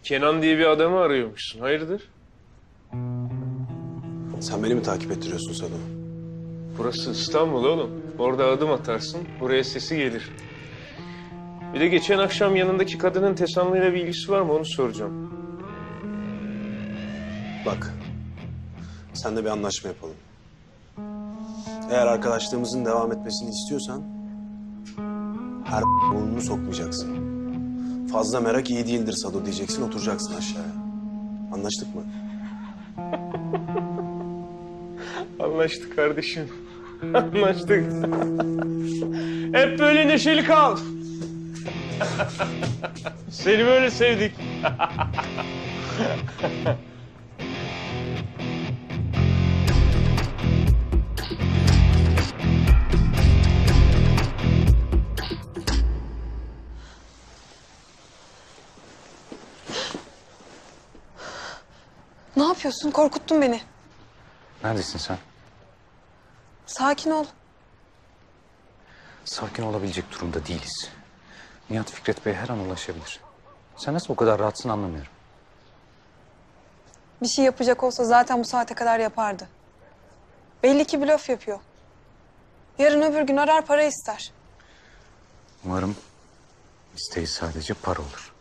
Kenan diye bir adamı arıyormuşsun. Hayırdır? Sen beni mi takip ettiriyorsun Sado? Burası İstanbul oğlum. Orada adım atarsın, buraya sesi gelir. Bir de geçen akşam yanındaki kadının Tesanlı'yla bir ilgisi var mı onu soracağım. Bak. Sen de bir anlaşma yapalım. Eğer arkadaşlığımızın devam etmesini istiyorsan... ...her burnunu sokmayacaksın. Fazla merak iyi değildir Sado diyeceksin, oturacaksın aşağıya. Anlaştık mı? Anlaştık kardeşim. Anlaştık. Hep böyle neşeli kal. Seni böyle sevdik. Ne yapıyorsun? Korkuttun beni. Neredesin sen? Sakin ol. Sakin olabilecek durumda değiliz. Nihat Fikret Bey her an ulaşabilir. Sen nasıl o kadar rahatsın anlamıyorum. Bir şey yapacak olsa zaten bu saate kadar yapardı. Belli ki blöf yapıyor. Yarın öbür gün arar para ister. Umarım isteği sadece para olur.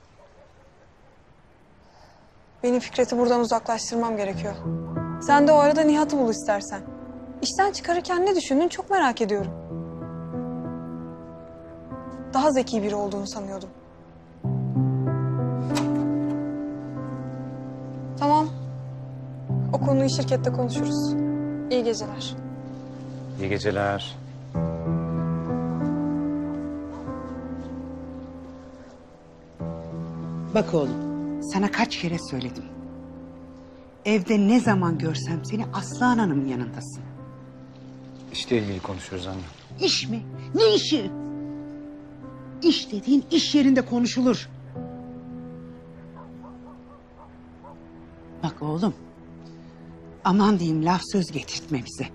Benim Fikret'i buradan uzaklaştırmam gerekiyor. Sen de o arada Nihat'ı bul istersen. İşten çıkarırken ne düşündün çok merak ediyorum. daha zeki biri olduğunu sanıyordum. Tamam. O konuyu şirkette konuşuruz. İyi geceler. İyi geceler. Bak oğlum, sana kaç kere söyledim. Evde ne zaman görsem seni Aslan Hanım'ın yanındasın. İşle ilgili konuşuyoruz anne. İş mi? Ne işi? İş dediğin iş yerinde konuşulur. Bak oğlum, aman diyeyim laf söz getirtme bize.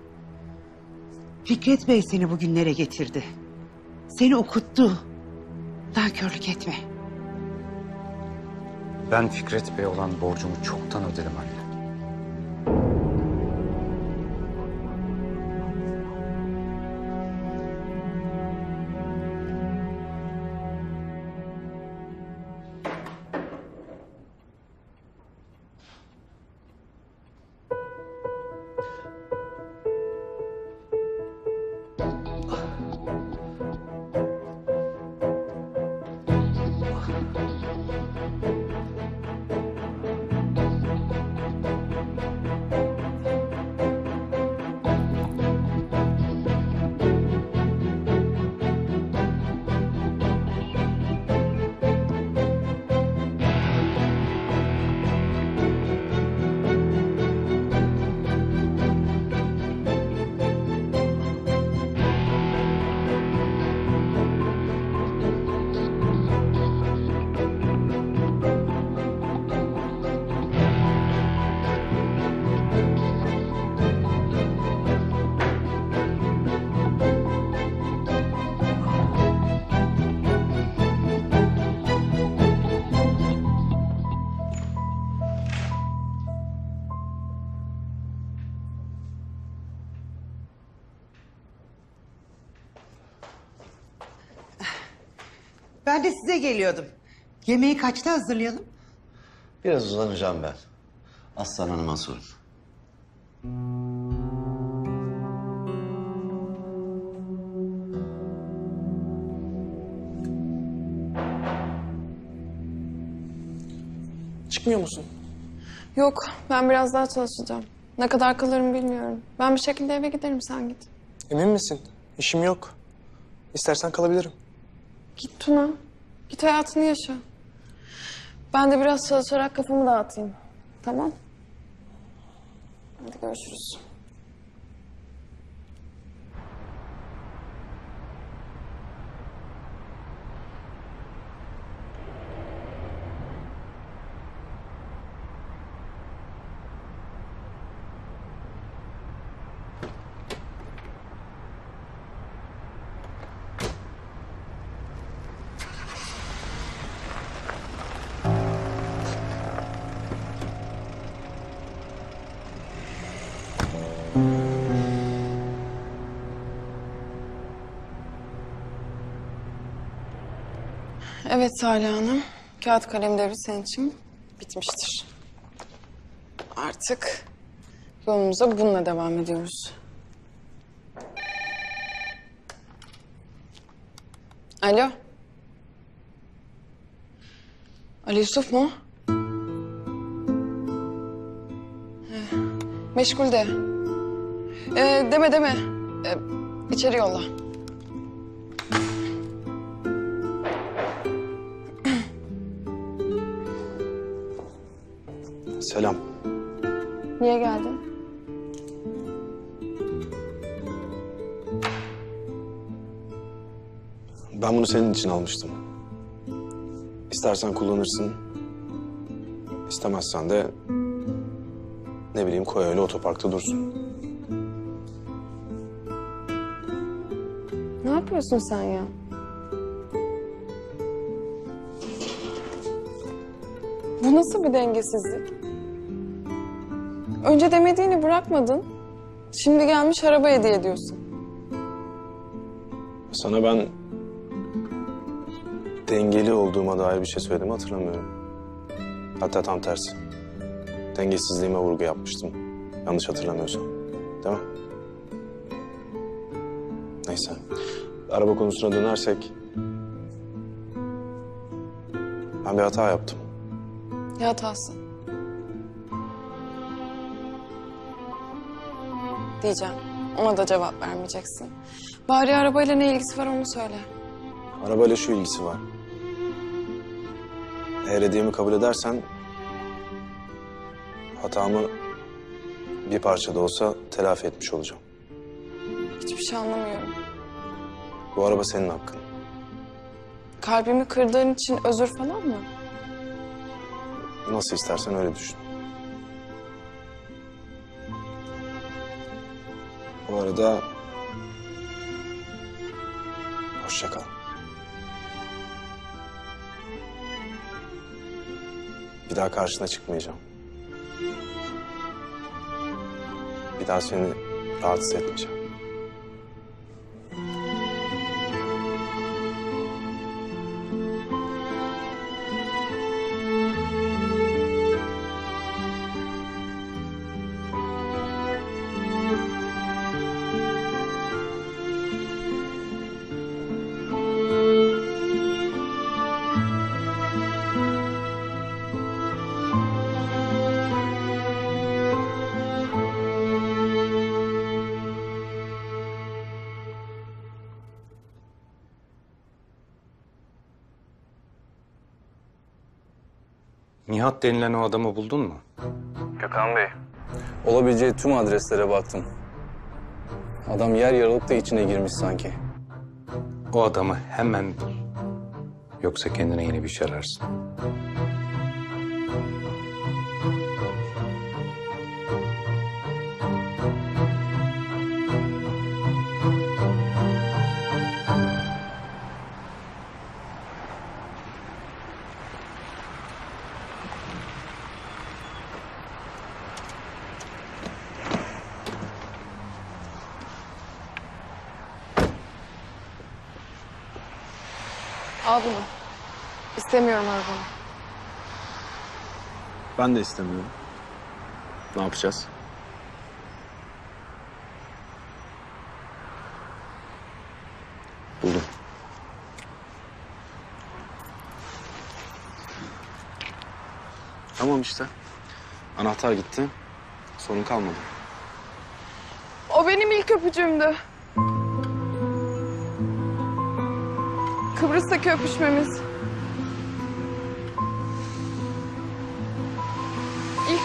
Fikret Bey seni bugünlere getirdi. Seni okuttu. Nankörlük etme. Ben Fikret Bey olan borcumu çoktan ödedim anne. Geliyordum. Yemeği kaçta hazırlayalım? Biraz uzanacağım ben. Aslan Hanım'a sorun. Çıkmıyor musun? Yok, ben biraz daha çalışacağım. Ne kadar kalırım bilmiyorum. Ben bir şekilde eve giderim, sen git. Emin misin? İşim yok. İstersen kalabilirim. Git Tuna. Git hayatını yaşa. Ben de biraz çalışarak kafamı dağıtayım. Tamam? Hadi görüşürüz. Evet Salih Hanım. Kağıt kalem devri senin için bitmiştir. Artık yolumuza bununla devam ediyoruz. Alo. Ali Yusuf mu? Meşgul de. Ee, deme deme. Ee, içeri yolla. Selam. Niye geldin? Ben bunu senin için almıştım. İstersen kullanırsın. İstemezsen de ne bileyim koy öyle otoparkta dursun. Ne yapıyorsun sen ya? Bu nasıl bir dengesizlik? Önce demediğini bırakmadın. Şimdi gelmiş araba hediye ediyorsun. Sana ben dengeli olduğuma dair bir şey söylediğimi hatırlamıyorum. Hatta tam tersi. Dengesizliğime vurgu yapmıştım. Yanlış hatırlamıyorsam. Değil mi? Neyse. Araba konusuna dönersek... Ben bir hata yaptım. Ne hatası? Diyeceğim. Ona da cevap vermeyeceksin. Bari arabayla ne ilgisi var onu söyle. Arabayla şu ilgisi var. Eğer hediyemi kabul edersen... ...hatamı bir parça da olsa telafi etmiş olacağım. Hiçbir şey anlamıyorum. Bu araba senin hakkın. Kalbimi kırdığın için özür falan mı? Nasıl istersen öyle düşün. Bu arada... Hoşça kal. Bir daha karşına çıkmayacağım. Bir daha seni rahatsız etmeyeceğim. Denilen o adamı buldun mu? Gökhan Bey. Olabileceği tüm adreslere baktım. Adam yer yarılıp da içine girmiş sanki. O adamı hemen bul. Yoksa kendine yeni bir iş ararsın. Ben de istemiyorum. Ne yapacağız? Buldum. Tamam işte. Anahtar gitti. Sorun kalmadı. O benim ilk öpücüğümdü. Kıbrıs'taki öpüşmemiz.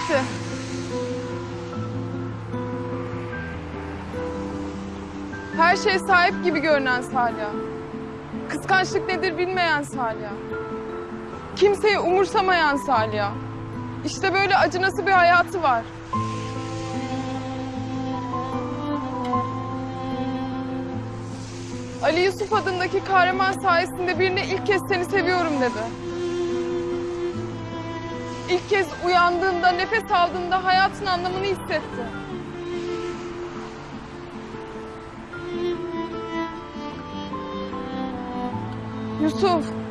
İlkti. Her şeye sahip gibi görünen Salya. Kıskançlık nedir bilmeyen Salya. Kimseyi umursamayan Salya. İşte böyle acınası bir hayatı var. Ali Yusuf adındaki kahraman sayesinde birine ilk kez seni seviyorum dedi. İlk kez uyandığında, nefes aldığında hayatın anlamını hissetti. Yusuf.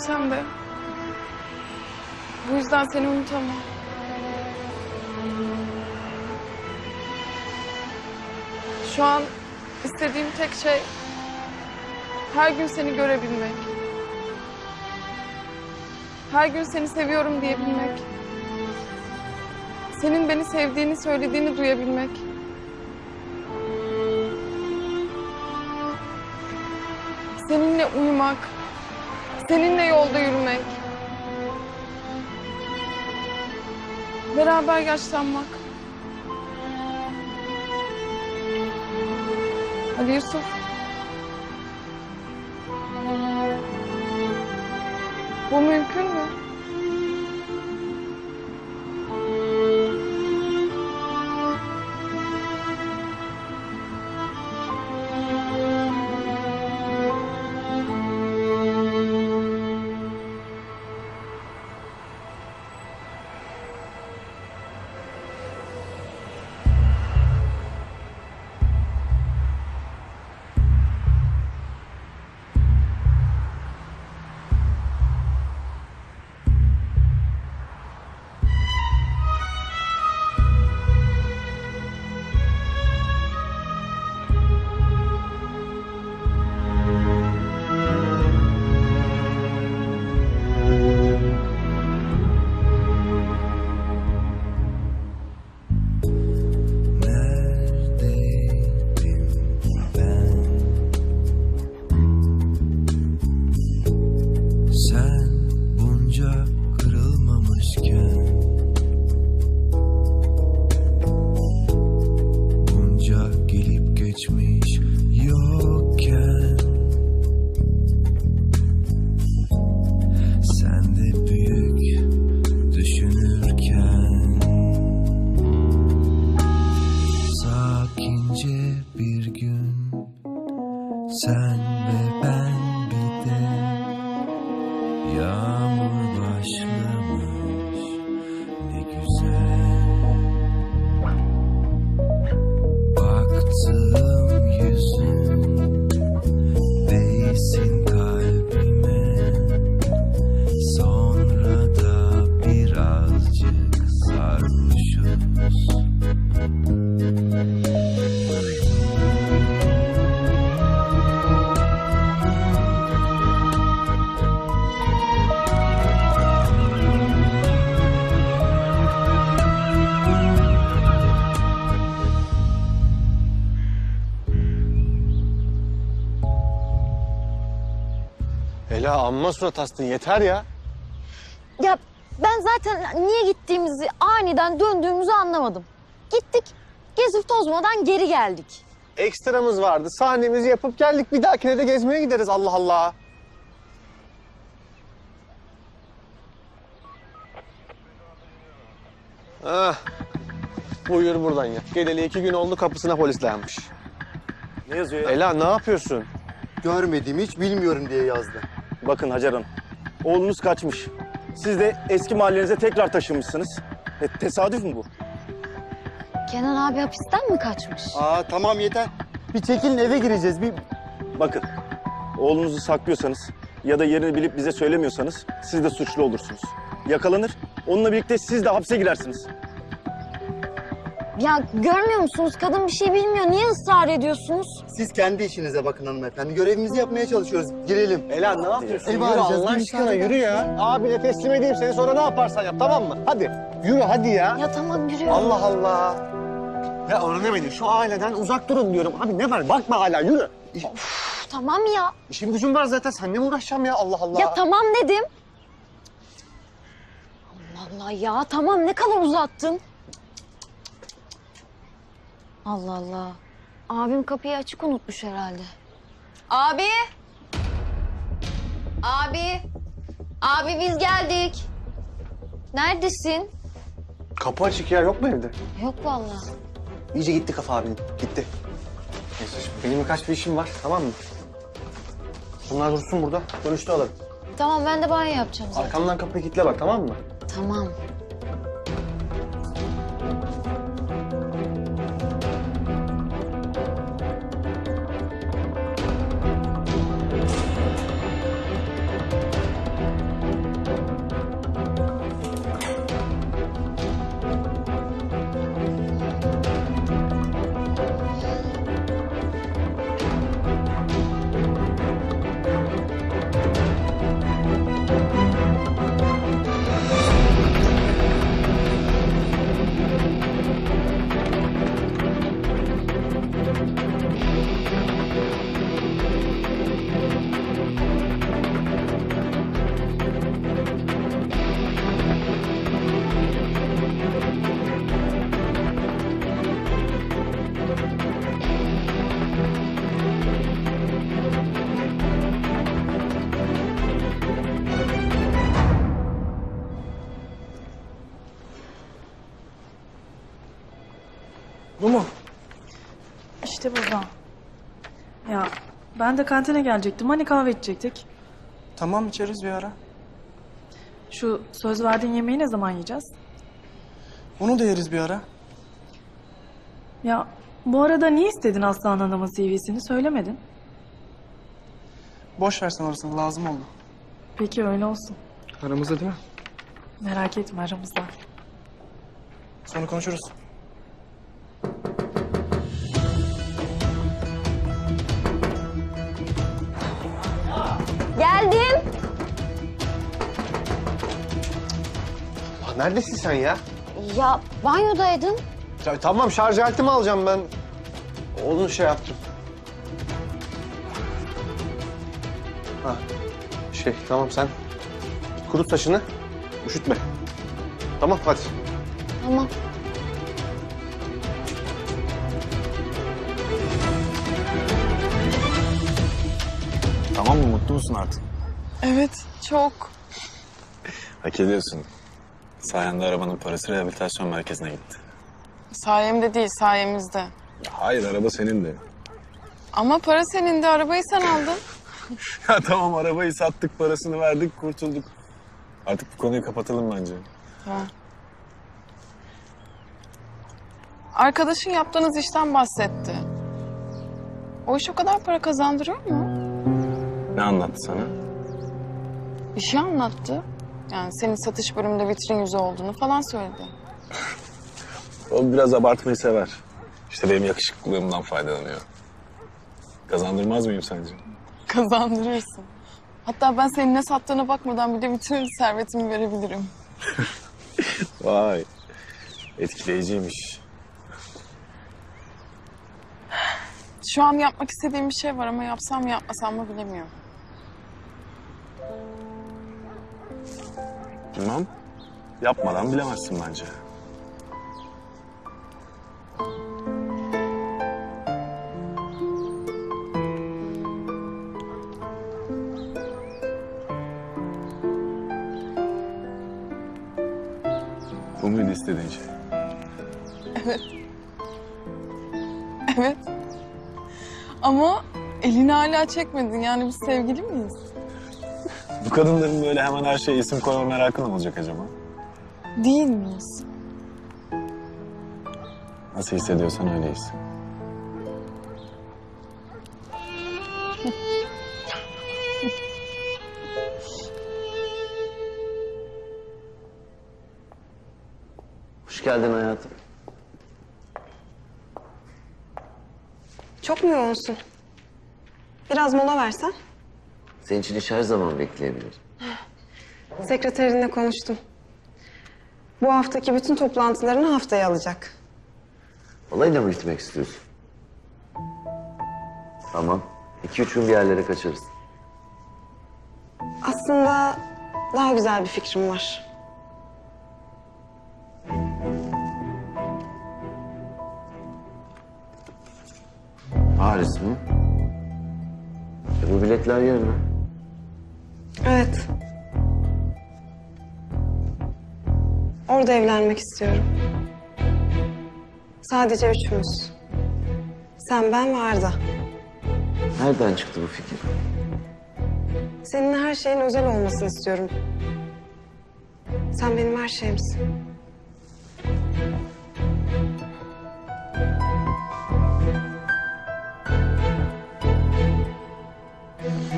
Görünsem de bu yüzden seni unutamam. Şu an istediğim tek şey her gün seni görebilmek. Her gün seni seviyorum diyebilmek. Senin beni sevdiğini söylediğini duyabilmek. Seninle uyumak, seninle yolda yürümek. Beraber yaşlanmak. Ali Yusuf. Bu mümkün Amma surat astın yeter ya. Ya ben zaten niye gittiğimizi, aniden döndüğümüzü anlamadım. Gittik, gezip tozmadan geri geldik. Ekstramız vardı. Sahnemizi yapıp geldik. Bir dahakine de gezmeye gideriz Allah Allah. Ah. Buyur buradan ya. Geleli iki gün oldu kapısına polis dayanmış. Ne yazıyor ya? Ela ne yapıyorsun? Görmedim hiç bilmiyorum diye yazdı. Bakın Hacer Hanım, oğlunuz kaçmış. Siz de eski mahallenize tekrar taşınmışsınız. E, tesadüf mü bu? Kenan abi hapisten mi kaçmış? Aa tamam yeter. Bir çekilin eve gireceğiz. Bir Bakın, oğlunuzu saklıyorsanız ya da yerini bilip bize söylemiyorsanız siz de suçlu olursunuz. Yakalanır, onunla birlikte siz de hapse girersiniz. Ya görmüyor musunuz? Kadın bir şey bilmiyor. Niye ısrar ediyorsunuz? siz kendi işinize bakın hanımefendi. Görevimizi yapmaya çalışıyoruz. Girelim. Ela ne yapıyorsun? Yürü Allah aşkına yürü ya. Abine teslim edeyim seni sonra ne yaparsan yap tamam mı? Hadi yürü hadi ya. Ya tamam yürüyorum. Allah Allah. Ya öğrenemedim. Şu aileden uzak durun diyorum. Abi ne var? Bakma hala yürü. Üf, tamam ya. İşim gücüm var zaten. Seninle mi uğraşacağım ya? Allah Allah. Ya tamam dedim. Allah Allah ya tamam ne kadar uzattın. Allah Allah. Abim kapıyı açık unutmuş herhalde. Abi. Abi. Abi biz geldik. Neredesin? Kapı açık ya. Yok mu evde? Yok vallahi. İyice gitti kafa abinin. Gitti. Neyse şimdi benim birkaç bir işim var. Tamam mı? Bunlar dursun burada. Dönüşte alırım. Tamam ben de banyo yapacağım zaten. Arkamdan kapıyı kilitle bak tamam mı? Tamam. İşte burada. Ya ben de kantine gelecektim. Hani kahve içecektik? Tamam içeriz bir ara. Şu söz verdiğin yemeği ne zaman yiyeceğiz? Onu da yeriz bir ara. Ya bu arada niye istedin Aslan Hanım'ın CV'sini söylemedin? Boş versen orasını lazım oldu. Peki öyle olsun. Aramızda değil mi? Merak etme aramızda. Sonra konuşuruz. Neredesin sen ya? Ya banyodaydın. Ya, tamam şarj aletimi alacağım ben. Onu şey yaptım. Ha. Şey tamam sen kurut taşını üşütme. Tamam hadi. Tamam. Tamam mı? Mutlu musun artık? Evet, çok. Hak ediyorsun. Sayende arabanın parası rehabilitasyon merkezine gitti. Sayemde değil, sayemizde. Hayır araba senin de. Ama para senin de arabayı sen aldın. Ya tamam arabayı sattık, parasını verdik, kurtulduk. Artık bu konuyu kapatalım bence. Ha. Arkadaşın yaptığınız işten bahsetti. O iş o kadar para kazandırıyor mu? Ne anlattı sana? Bir şey anlattı. Yani senin satış bölümünde vitrin yüzü olduğunu falan söyledi. O biraz abartmayı sever. İşte benim yakışıklılığımdan faydalanıyor. Kazandırmaz mıyım sence? Kazandırırsın. Hatta ben senin ne sattığına bakmadan bile bütün servetimi verebilirim. Vay. Etkileyiciymiş. Şu an yapmak istediğim bir şey var ama yapsam mı yapmasam mı bilemiyorum. Bilmem. Yapmadan bilemezsin bence. Bu muydu istediğin şey? Evet. Evet. Ama elini hala çekmedin. Yani biz sevgili miyiz? Bu kadınların böyle hemen her şeye isim koyma merakı mı olacak acaba? Değil miyiz? Nasıl hissediyorsan öyleyiz. Hoş geldin hayatım. Çok mu yoğunsun? Biraz mola versen. Senin için iş her zaman bekleyebilir. Sekreterinle konuştum. Bu haftaki bütün toplantılarını haftaya alacak. Olayla mı gitmek istiyorsun? Tamam. İki üç gün bir yerlere kaçarız. Aslında daha güzel bir fikrim var. Paris mi? E bu biletler yarın. Evet. Orada evlenmek istiyorum. Sadece üçümüz. Sen, ben ve Arda. Nereden çıktı bu fikir? Senin her şeyin özel olmasını istiyorum. Sen benim her şeyimsin.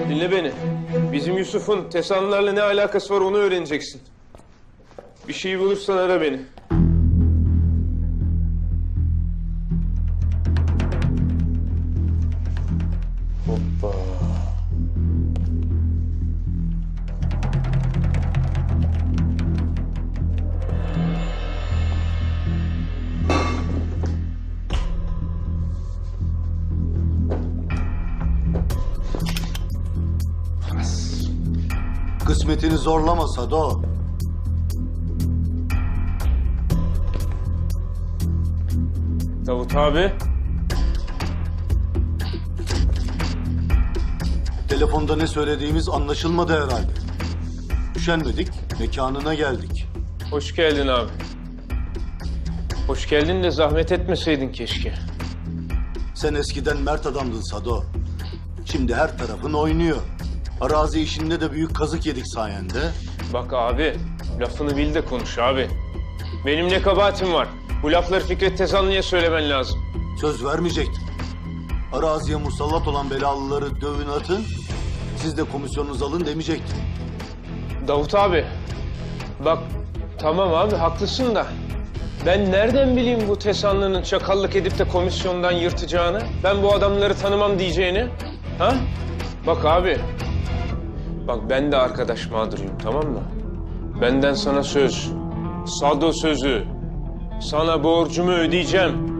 Dinle beni. Bizim Yusuf'un Tesanlarla ne alakası var onu öğreneceksin. Bir şey bulursan ara beni. Zorlama Sado. Davut abi. Telefonda ne söylediğimiz anlaşılmadı herhalde. Üşenmedik, mekanına geldik. Hoş geldin abi. Hoş geldin de zahmet etmeseydin keşke. Sen eskiden mert adamdın Sado. Şimdi her tarafın oynuyor. Arazi işinde de büyük kazık yedik sayende. Bak abi, lafını bil de konuş abi. Benim ne kabahatim var? Bu lafları Fikret Tezanlı'ya söylemen lazım. Söz vermeyecektin. Araziye musallat olan belalıları dövün atın. Siz de komisyonunuzu alın demeyecektin. Davut abi, bak tamam abi haklısın da... Ben nereden bileyim bu Tesanlı'nın çakallık edip de komisyondan yırtacağını? Ben bu adamları tanımam diyeceğini. Ha? Bak abi. Bak ben de arkadaş mağduruyum tamam mı? Benden sana söz. Sado sözü. Sana borcumu ödeyeceğim.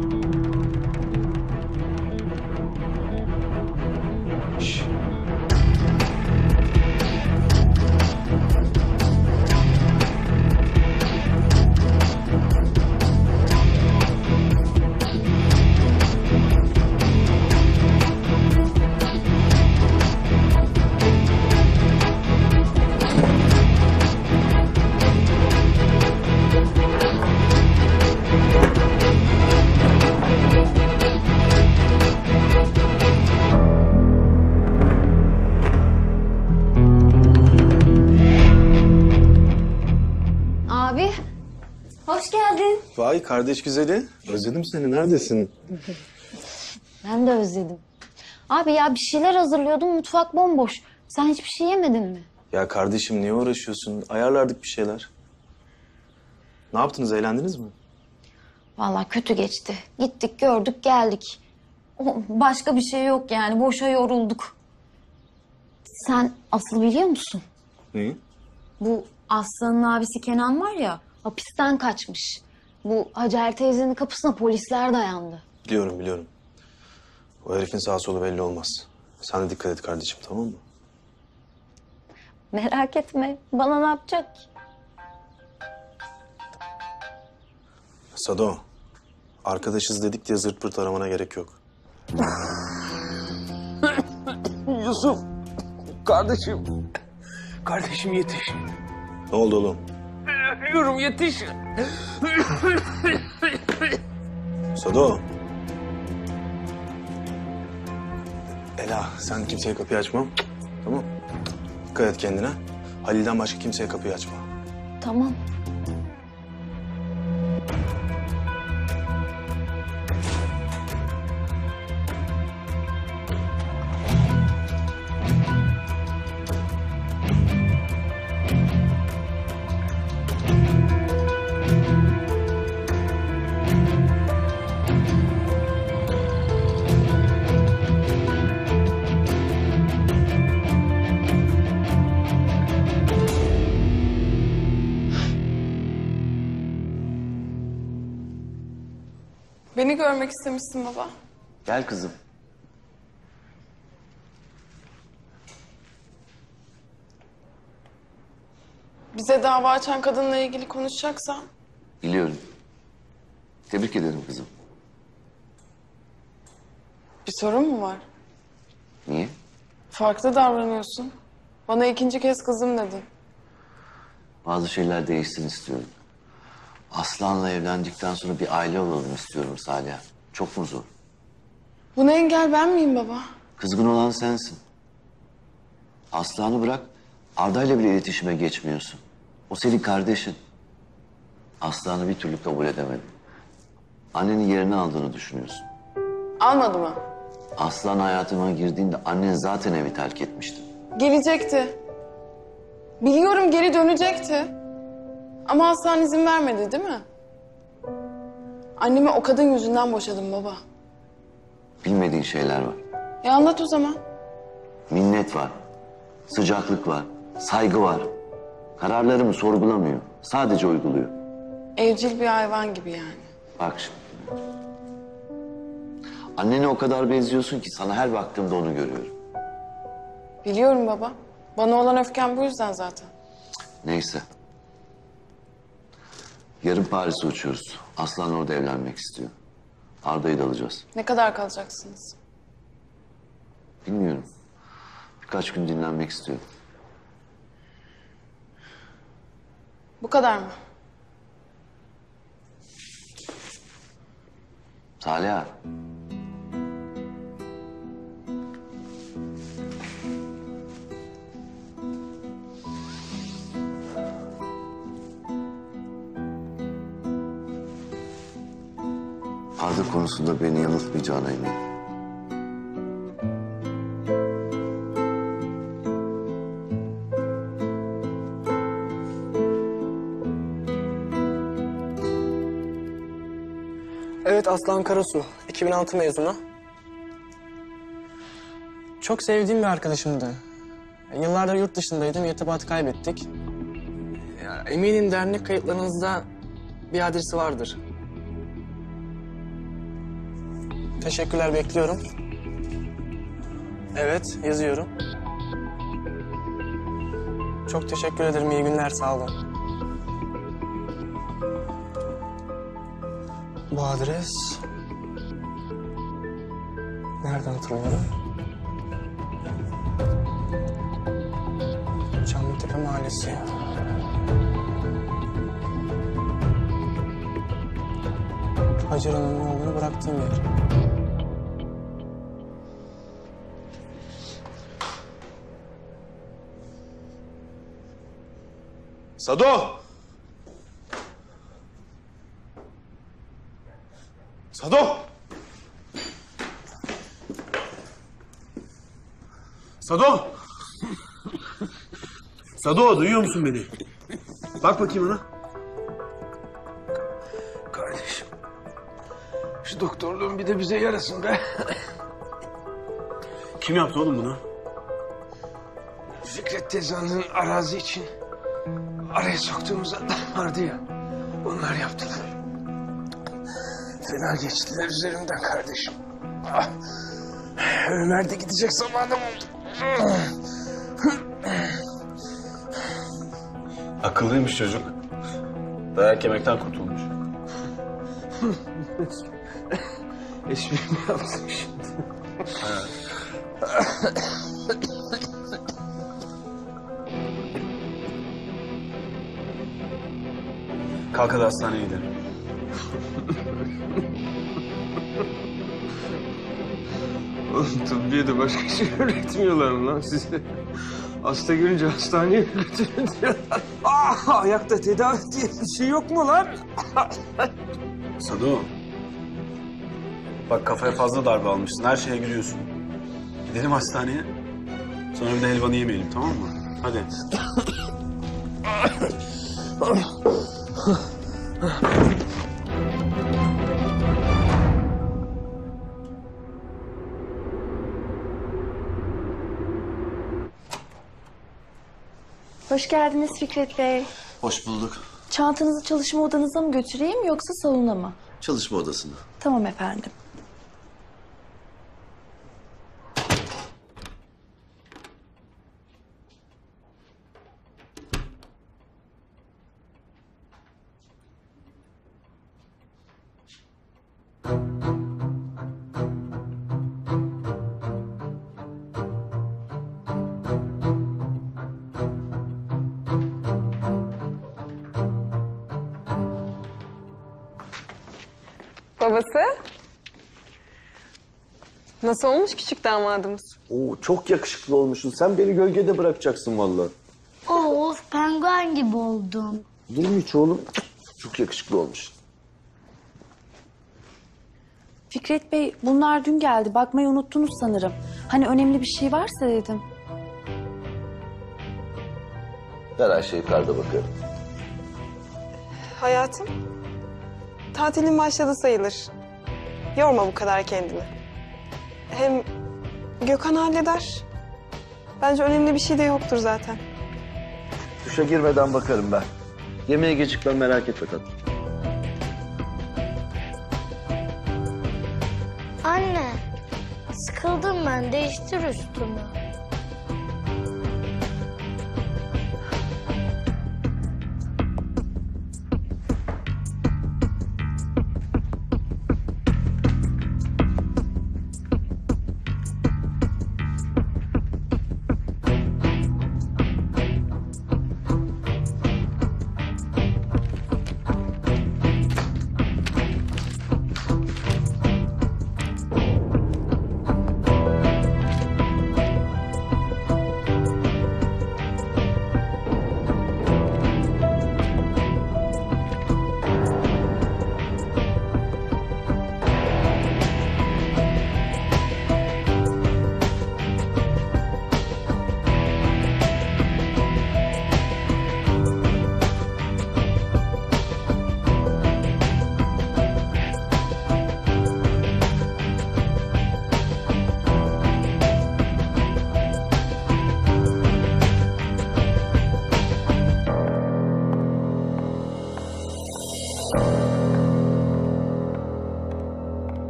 Kardeş güzeli. Özledim seni. Neredesin? Ben de özledim. Abi ya bir şeyler hazırlıyordum mutfak bomboş. Sen hiçbir şey yemedin mi? Ya kardeşim niye uğraşıyorsun? Ayarlardık bir şeyler. Ne yaptınız? Eğlendiniz mi? Vallahi kötü geçti. Gittik gördük geldik. O, başka bir şey yok yani boşa yorulduk. Sen asıl biliyor musun? Neyi? Bu Aslan'ın abisi Kenan var ya hapisten kaçmış. Bu Hacer teyzenin kapısına polisler dayandı. Biliyorum biliyorum. O herifin sağ solu belli olmaz. Sen de dikkat et kardeşim tamam mı? Merak etme bana ne yapacak ki? Sado. Arkadaşız dedik diye zırt pırt aramana gerek yok. Yusuf. Kardeşim. Kardeşim yetiş. Ne oldu oğlum? Ölüyorum yetiş. Sado. Ela sen kimseye kapıyı açma. Tamam. Dikkat et kendine. Halil'den başka kimseye kapıyı açma. Tamam. Görmek istemişsin baba. Gel kızım. Bize dava açan kadınla ilgili konuşacaksan Biliyorum. Tebrik ederim kızım. bir sorun mu var? Niye? Farklı davranıyorsun. Bana ikinci kez kızım dedin. Bazı şeyler değişsin istiyorum. Aslan'la evlendikten sonra bir aile olalım istiyorum Salih. Çok mu zor? Buna engel ben miyim baba? Kızgın olan sensin. Aslan'ı bırak, Arda'yla bile iletişime geçmiyorsun. O senin kardeşin. Aslan'ı bir türlü kabul edemedim. Annenin yerini aldığını düşünüyorsun. Almadı mı? Aslan hayatıma girdiğinde annen zaten evi terk etmişti. Gelecekti. Biliyorum geri dönecekti. Ama Aslan izin vermedi değil mi? Annemi o kadın yüzünden boşadım baba. Bilmediğin şeyler var. E anlat o zaman. Minnet var. Sıcaklık var. Saygı var. Kararlarımı sorgulamıyor. Sadece uyguluyor. Evcil bir hayvan gibi yani. Bak şimdi. Annene o kadar benziyorsun ki sana her baktığımda onu görüyorum. Biliyorum baba. Bana olan öfken bu yüzden zaten. Neyse. Yarın Paris'e uçuyoruz. Aslan orada evlenmek istiyor. Arda'yı da alacağız. Ne kadar kalacaksınız? Bilmiyorum. Birkaç gün dinlenmek istiyorum. Bu kadar mı? Salih Arda konusunda beni yanıltmayacağına eminim. Evet Aslan Karasu, 2006 mezunu. Çok sevdiğim bir arkadaşımdı. Yıllardır yurt dışındaydım, irtibatı kaybettik. Ya, eminim dernek kayıtlarınızda bir adresi vardır. Teşekkürler, bekliyorum. Evet, yazıyorum. Çok teşekkür ederim, iyi günler, sağ olun. Bu adres... Nereden hatırlıyorum? Çamlıtepe Mahallesi. Hacer Hanım'ın oğlunu bıraktığım yer. Sado! Sado! Sado! Sado duyuyor musun beni? Bak bakayım ona. Kardeşim. Şu doktorluğun bir de bize yarasın be. Kim yaptı oğlum bunu? Fikret teyzenin arazi için araya soktuğumuz adam vardı ya. Onlar yaptılar. Fena geçtiler üzerimden kardeşim. Ah, Ömer de gidecek zamanım oldu. Akıllıymış çocuk. Dayak yemekten kurtulmuş. Espri mi şimdi? Kalk hadi hastaneye gidelim. Oğlum tıbbiyede başka şey üretmiyorlar mı lan size? Hasta görünce hastaneye götürün diyorlar. Ah, ayakta tedavi diye bir şey yok mu lan? Sado. Bak kafaya fazla darbe almışsın. Her şeye gülüyorsun. Gidelim hastaneye. Sonra bir de helvanı yemeyelim tamam mı? Hadi. Hoş geldiniz Fikret Bey. Hoş bulduk. Çantanızı çalışma odanıza mı götüreyim yoksa salona mı? Çalışma odasına. Tamam efendim. Nasıl olmuş küçük damadımız? Oo, çok yakışıklı olmuşsun. Sen beni gölgede bırakacaksın vallahi. Of penguen gibi oldum. Olur mu hiç oğlum? Çok yakışıklı olmuş. Fikret Bey bunlar dün geldi. Bakmayı unuttunuz sanırım. Hani önemli bir şey varsa dedim. Ver Ayşe yukarıda bakarım. Hayatım, tatilin başladı sayılır. Yorma bu kadar kendini. Hem Gökhan halleder. Bence önemli bir şey de yoktur zaten. Duşa girmeden bakarım ben. Yemeğe gecikmem merak etme tatlım. Anne, sıkıldım ben. Değiştir üstümü.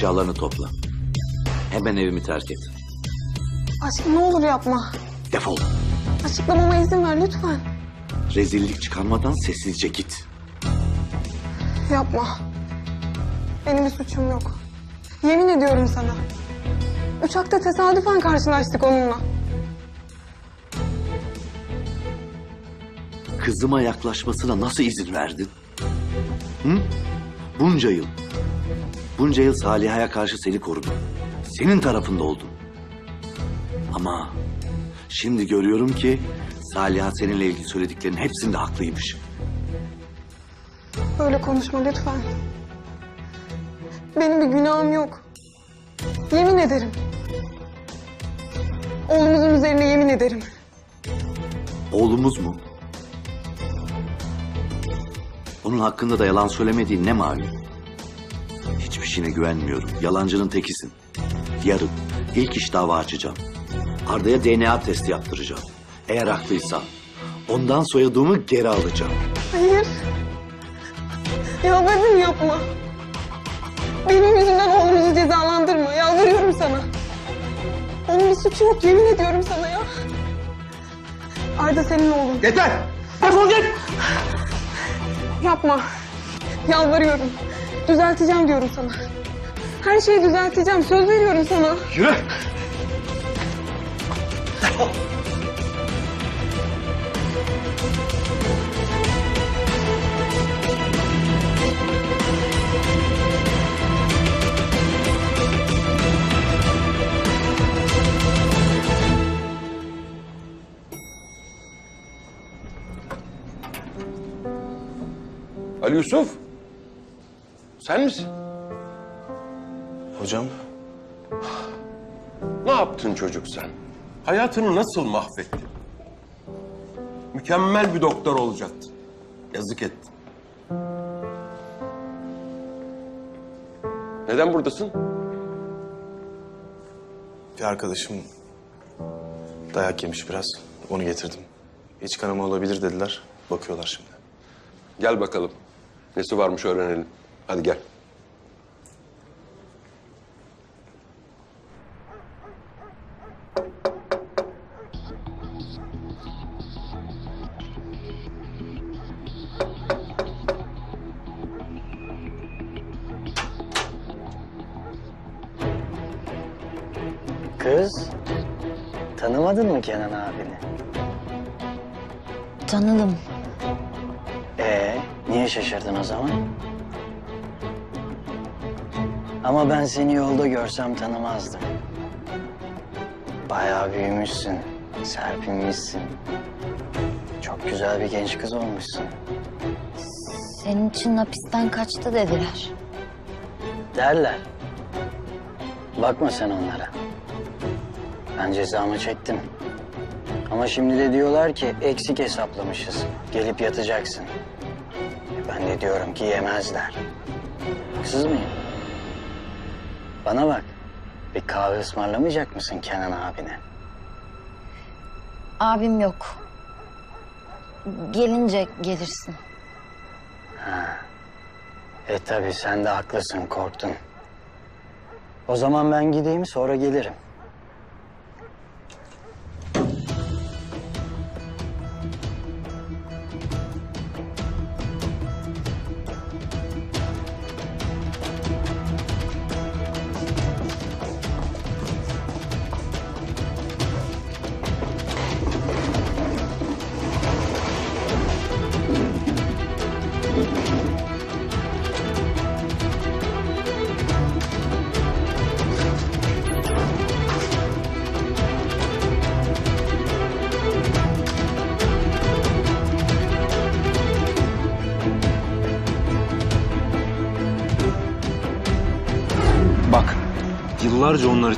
Eşyalarını topla. Hemen evimi terk et. Aşkım ne olur yapma. Defol. Açıklamama izin ver lütfen. Rezillik çıkarmadan sessizce git. Yapma. Benim bir suçum yok. Yemin ediyorum sana. Uçakta tesadüfen karşılaştık onunla. Kızıma yaklaşmasına nasıl izin verdin? Hı? Bunca yıl. Bunca yıl Saliha'ya karşı seni korudum. Senin tarafında oldum. Ama şimdi görüyorum ki Saliha seninle ilgili söylediklerinin hepsinde haklıymış. Böyle konuşma lütfen. Benim bir günahım yok. Yemin ederim. Oğlumuzun üzerine yemin ederim. Oğlumuz mu? Onun hakkında da yalan söylemediğin ne malum? Hiçbir şeyine güvenmiyorum. Yalancının tekisin. Yarın ilk iş dava açacağım. Arda'ya DNA testi yaptıracağım. Eğer haklıysa ondan soyadımı geri alacağım. Hayır. Yalvarırım yapma. Benim yüzümden oğlumuzu cezalandırma. Yalvarıyorum sana. Onun bir suçu yok. Yemin ediyorum sana ya. Arda senin oğlun. Yeter! Defol git! Yapma. Yalvarıyorum. Düzelteceğim diyorum sana. Her şeyi düzelteceğim. Söz veriyorum sana. Yürü! Ali Yusuf. Sen misin? Hocam. Ne yaptın çocuk sen? Hayatını nasıl mahvettin? Mükemmel bir doktor olacaktın. Yazık ettin. Neden buradasın? Bir arkadaşım dayak yemiş biraz. Onu getirdim. İç kanama olabilir dediler. Bakıyorlar şimdi. Gel bakalım. Nesi varmış öğrenelim. Hadi gel. Ama ben seni yolda görsem tanımazdım. Bayağı büyümüşsün, serpinmişsin. Çok güzel bir genç kız olmuşsun. Senin için hapisten kaçtı dediler. Derler. Bakma sen onlara. Ben cezamı çektim. Ama şimdi de diyorlar ki eksik hesaplamışız. Gelip yatacaksın. E Ben de diyorum ki yemezler. Haksız mıyım? Bana bak. Bir kahve ısmarlamayacak mısın Kenan abine? Abim yok. Gelince gelirsin. Ha. E tabii sen de haklısın korktun. O zaman ben gideyim sonra gelirim.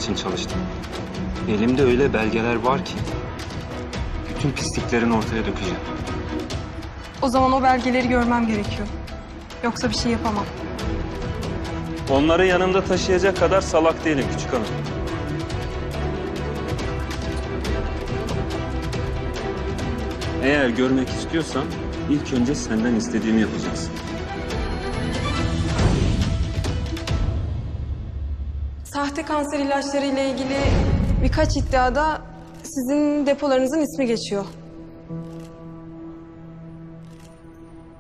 İçin çalıştım. Elimde öyle belgeler var ki bütün pisliklerini ortaya dökeceğim. O zaman o belgeleri görmem gerekiyor. Yoksa bir şey yapamam. Onları yanımda taşıyacak kadar salak değilim küçük hanım. Eğer görmek istiyorsan ilk önce senden istediğimi yapacaksın. Kanser ilaçları ile ilgili birkaç iddiada sizin depolarınızın ismi geçiyor.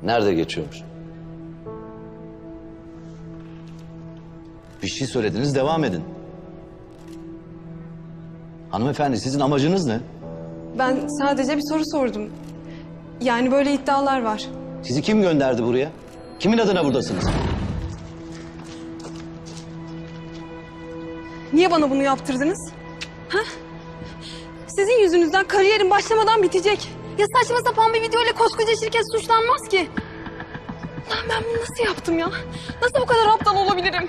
Nerede geçiyormuş? Bir şey söylediniz, devam edin. Hanımefendi, sizin amacınız ne? Ben sadece bir soru sordum. Yani böyle iddialar var. Sizi kim gönderdi buraya? Kimin adına buradasınız? Niye bana bunu yaptırdınız? Ha? Sizin yüzünüzden kariyerim başlamadan bitecek. Ya saçma sapan bir video ile koskoca şirket suçlanmaz ki. Lan ben bunu nasıl yaptım ya? Nasıl bu kadar aptal olabilirim?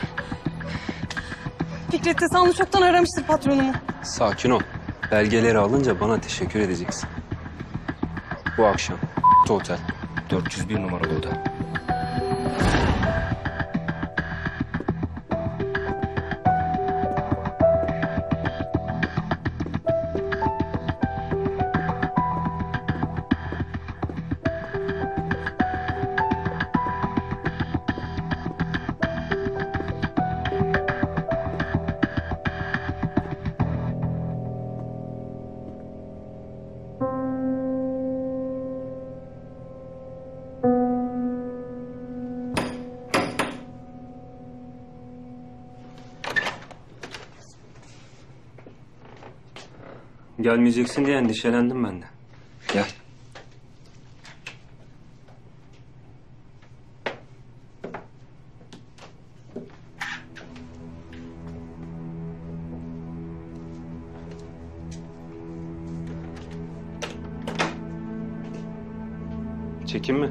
Fikret Tesanlı çoktan aramıştır patronumu. Sakin ol. Belgeleri alınca bana teşekkür edeceksin. Bu akşam otel 401 numaralı oda. Gelmeyeceksin diye endişelendim ben de. Gel. Çekinme.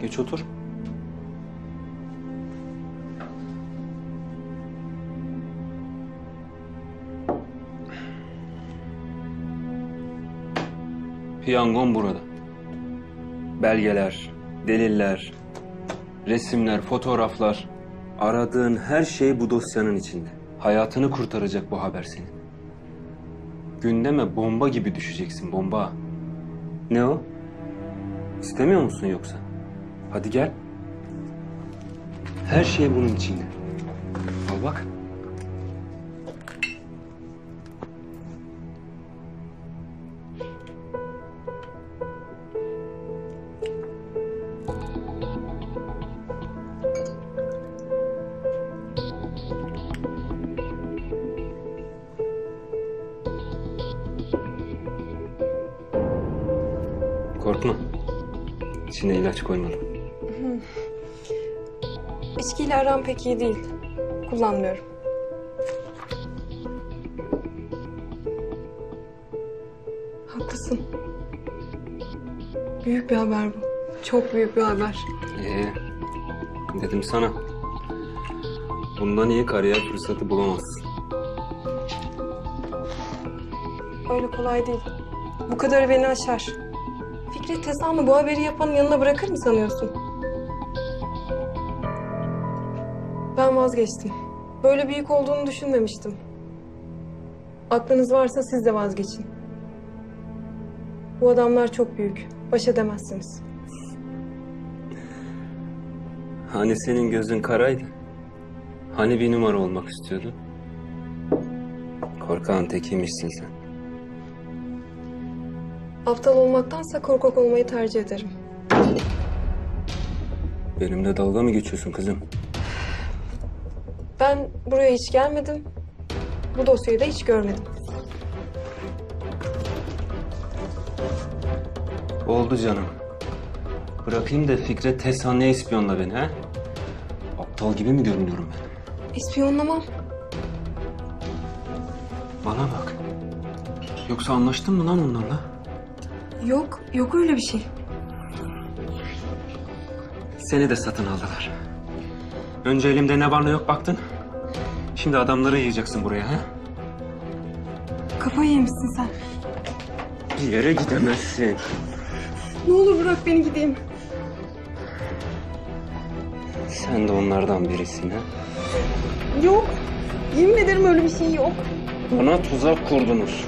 Geç otur. Piyangon burada. Belgeler, deliller, resimler, fotoğraflar. Aradığın her şey bu dosyanın içinde. Hayatını kurtaracak bu haber senin. Gündeme bomba gibi düşeceksin, bomba. Ne o? İstemiyor musun yoksa? Hadi gel. Her şey bunun içinde. Al bak. Pek iyi değil. Kullanmıyorum. Haklısın. Büyük bir haber bu. Çok büyük bir haber. Ee, dedim sana. Bundan iyi kariyer fırsatı bulamazsın. Öyle kolay değil. Bu kadarı beni aşar. Fikret Tesan'ı bu haberi yapanın yanına bırakır mı sanıyorsun? Vazgeçtim. Böyle büyük olduğunu düşünmemiştim. Aklınız varsa siz de vazgeçin. Bu adamlar çok büyük. Baş edemezsiniz. Hani senin gözün karaydı? Hani bir numara olmak istiyordun? Korkağın tekiymişsin sen. Aptal olmaktansa korkak olmayı tercih ederim. Benimle dalga mı geçiyorsun kızım? Ben buraya hiç gelmedim. Bu dosyayı da hiç görmedim. Oldu canım. Bırakayım da Fikret ne ispiyonla beni ha? Aptal gibi mi görünüyorum ben? İspiyonlamam. Bana bak. Yoksa anlaştın mı lan onlarla? Yok, yok öyle bir şey. Seni de satın aldılar. Önce elimde ne var ne yok baktın. Şimdi adamları yiyeceksin buraya ha? Kafayı yemişsin sen. Bir yere gidemezsin. Ne olur bırak beni gideyim. Sen de onlardan birisin ha? Yok. Yemin ederim öyle bir şey yok. Bana tuzak kurdunuz.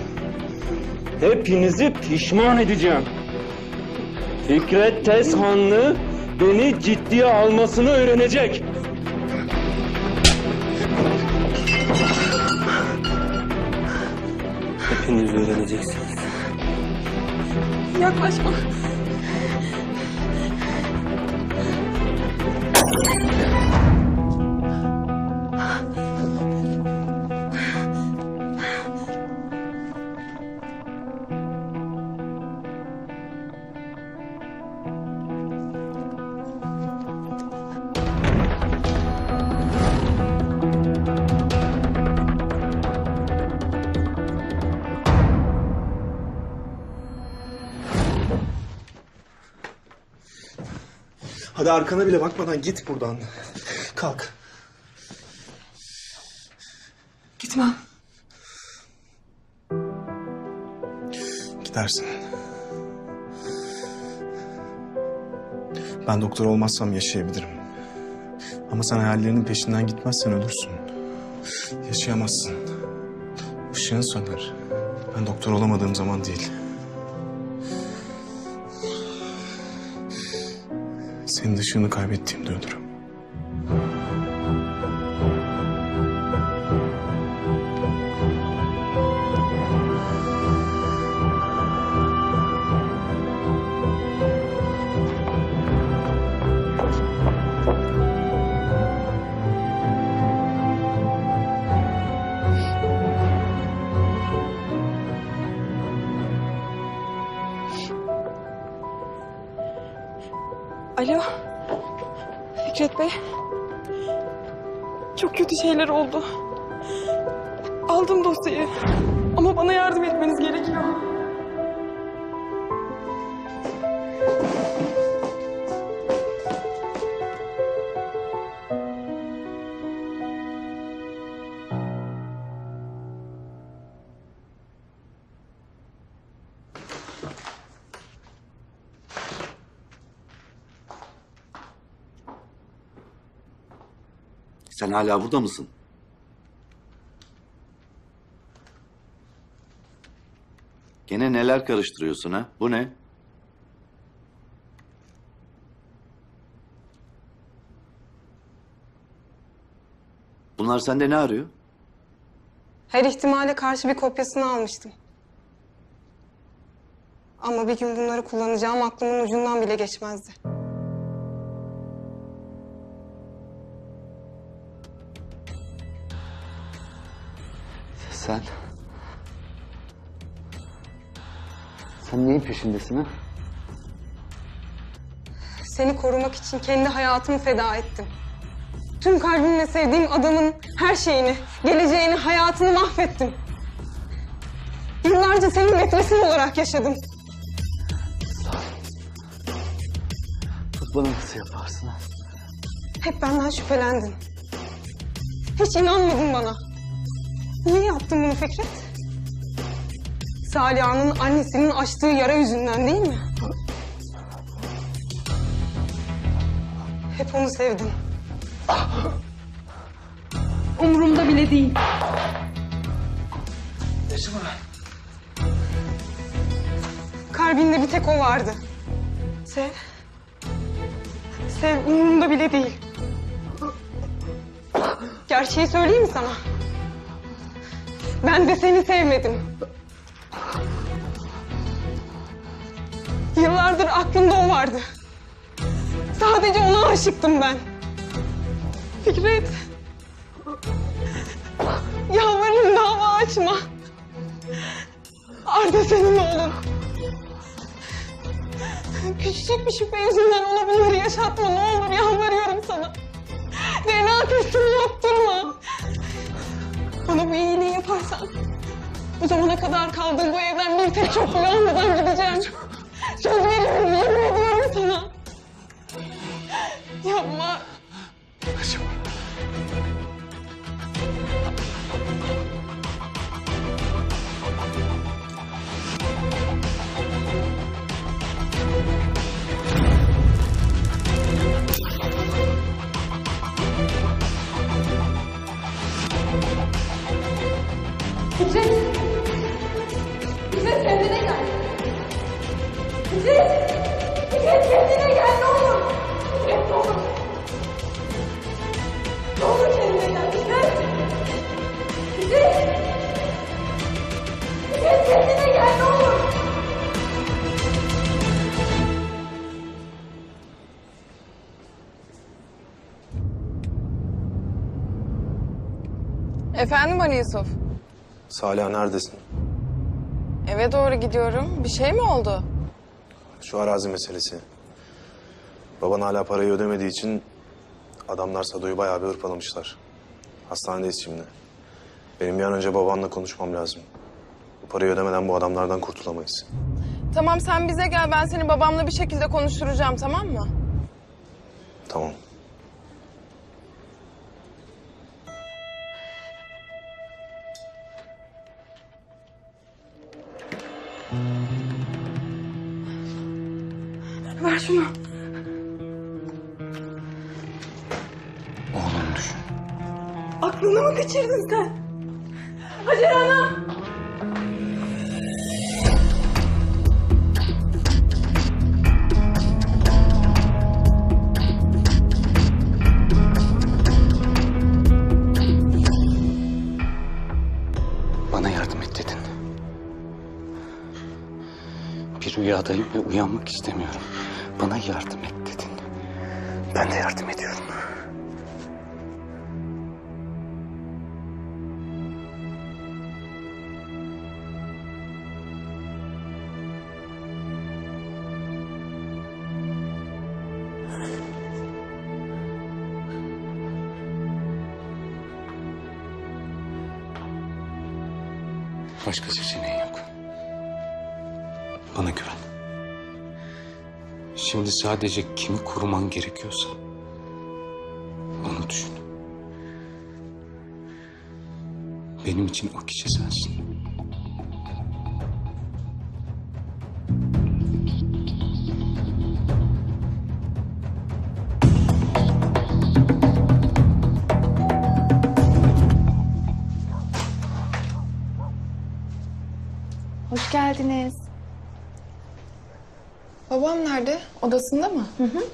Hepinizi pişman edeceğim. Fikret Tezhanlı beni ciddiye almasını öğrenecek. Öğreneceksiniz. Yaklaşma. Arkana bile bakmadan git buradan. Kalk. Gitmem. Gidersin. Ben doktor olmazsam yaşayabilirim. Ama sen hayallerinin peşinden gitmezsen ölürsün. Yaşayamazsın. Işığın söner. Ben doktor olamadığım zaman değil. Senin ışığını kaybettiğimde ölürüm. Sen hala burada mısın? Gene neler karıştırıyorsun ha? Bu ne? Bunlar sende ne arıyor? Her ihtimale karşı bir kopyasını almıştım. Ama bir gün bunları kullanacağım aklımın ucundan bile geçmezdi. Sen... Sen neyin peşindesin ha? Seni korumak için kendi hayatımı feda ettim. Tüm kalbimle sevdiğim adamın her şeyini, geleceğini, hayatını mahvettim. Yıllarca senin metresin olarak yaşadım. Bana nasıl yaparsın? Hep benden şüphelendin. Hiç inanmadın bana. Niye yaptın bunu Fikret? Saliha'nın annesinin açtığı yara yüzünden değil mi? Hep onu sevdim. Umurumda bile değil. Kalbinde bir tek o vardı. Sev. Sev umurumda bile değil. Gerçeği söyleyeyim mi sana? Ben de seni sevmedim. Yıllardır aklımda o vardı. Sadece ona aşıktım ben. Fikret. Yalvarırım dava açma. Arda senin oğlun. Küçücük bir şüphe yüzünden ona bunları yaşatma ne olur yalvarıyorum sana. DNA testini yaptırma. Bana bu iyiliği yaparsan bu zamana kadar kaldığım bu evden bir tek çok bile almadan gideceğim. Söz veriyorum, yemin ediyorum sana. Yapma. Fikret! Fikret kendine gel! Fikret! Fikret kendine gel ne olur! Fikret ne olur! Ne olur kendine gel Fikret! Fikret! Fikret kendine gel ne olur! Efendim Ali Yusuf? Salih neredesin? Eve doğru gidiyorum. Bir şey mi oldu? Şu arazi meselesi. Baban hala parayı ödemediği için adamlar Sado'yu bayağı bir hırpalamışlar. Hastanedeyiz şimdi. Benim bir an önce babanla konuşmam lazım. Bu parayı ödemeden bu adamlardan kurtulamayız. Tamam sen bize gel. Ben seni babamla bir şekilde konuşturacağım tamam mı? Tamam. Ver şunu. Oğlum düşün. Aklını mı kaçırdın sen? Hacer Ana! Rüyadayım ve uyanmak istemiyorum. Bana yardım et dedin. Ben de yardım ediyorum. Başka Şimdi sadece kimi koruman gerekiyorsa onu düşün. Benim için o kişi sensin. Babam nerede? Odasında mı? Hı hı.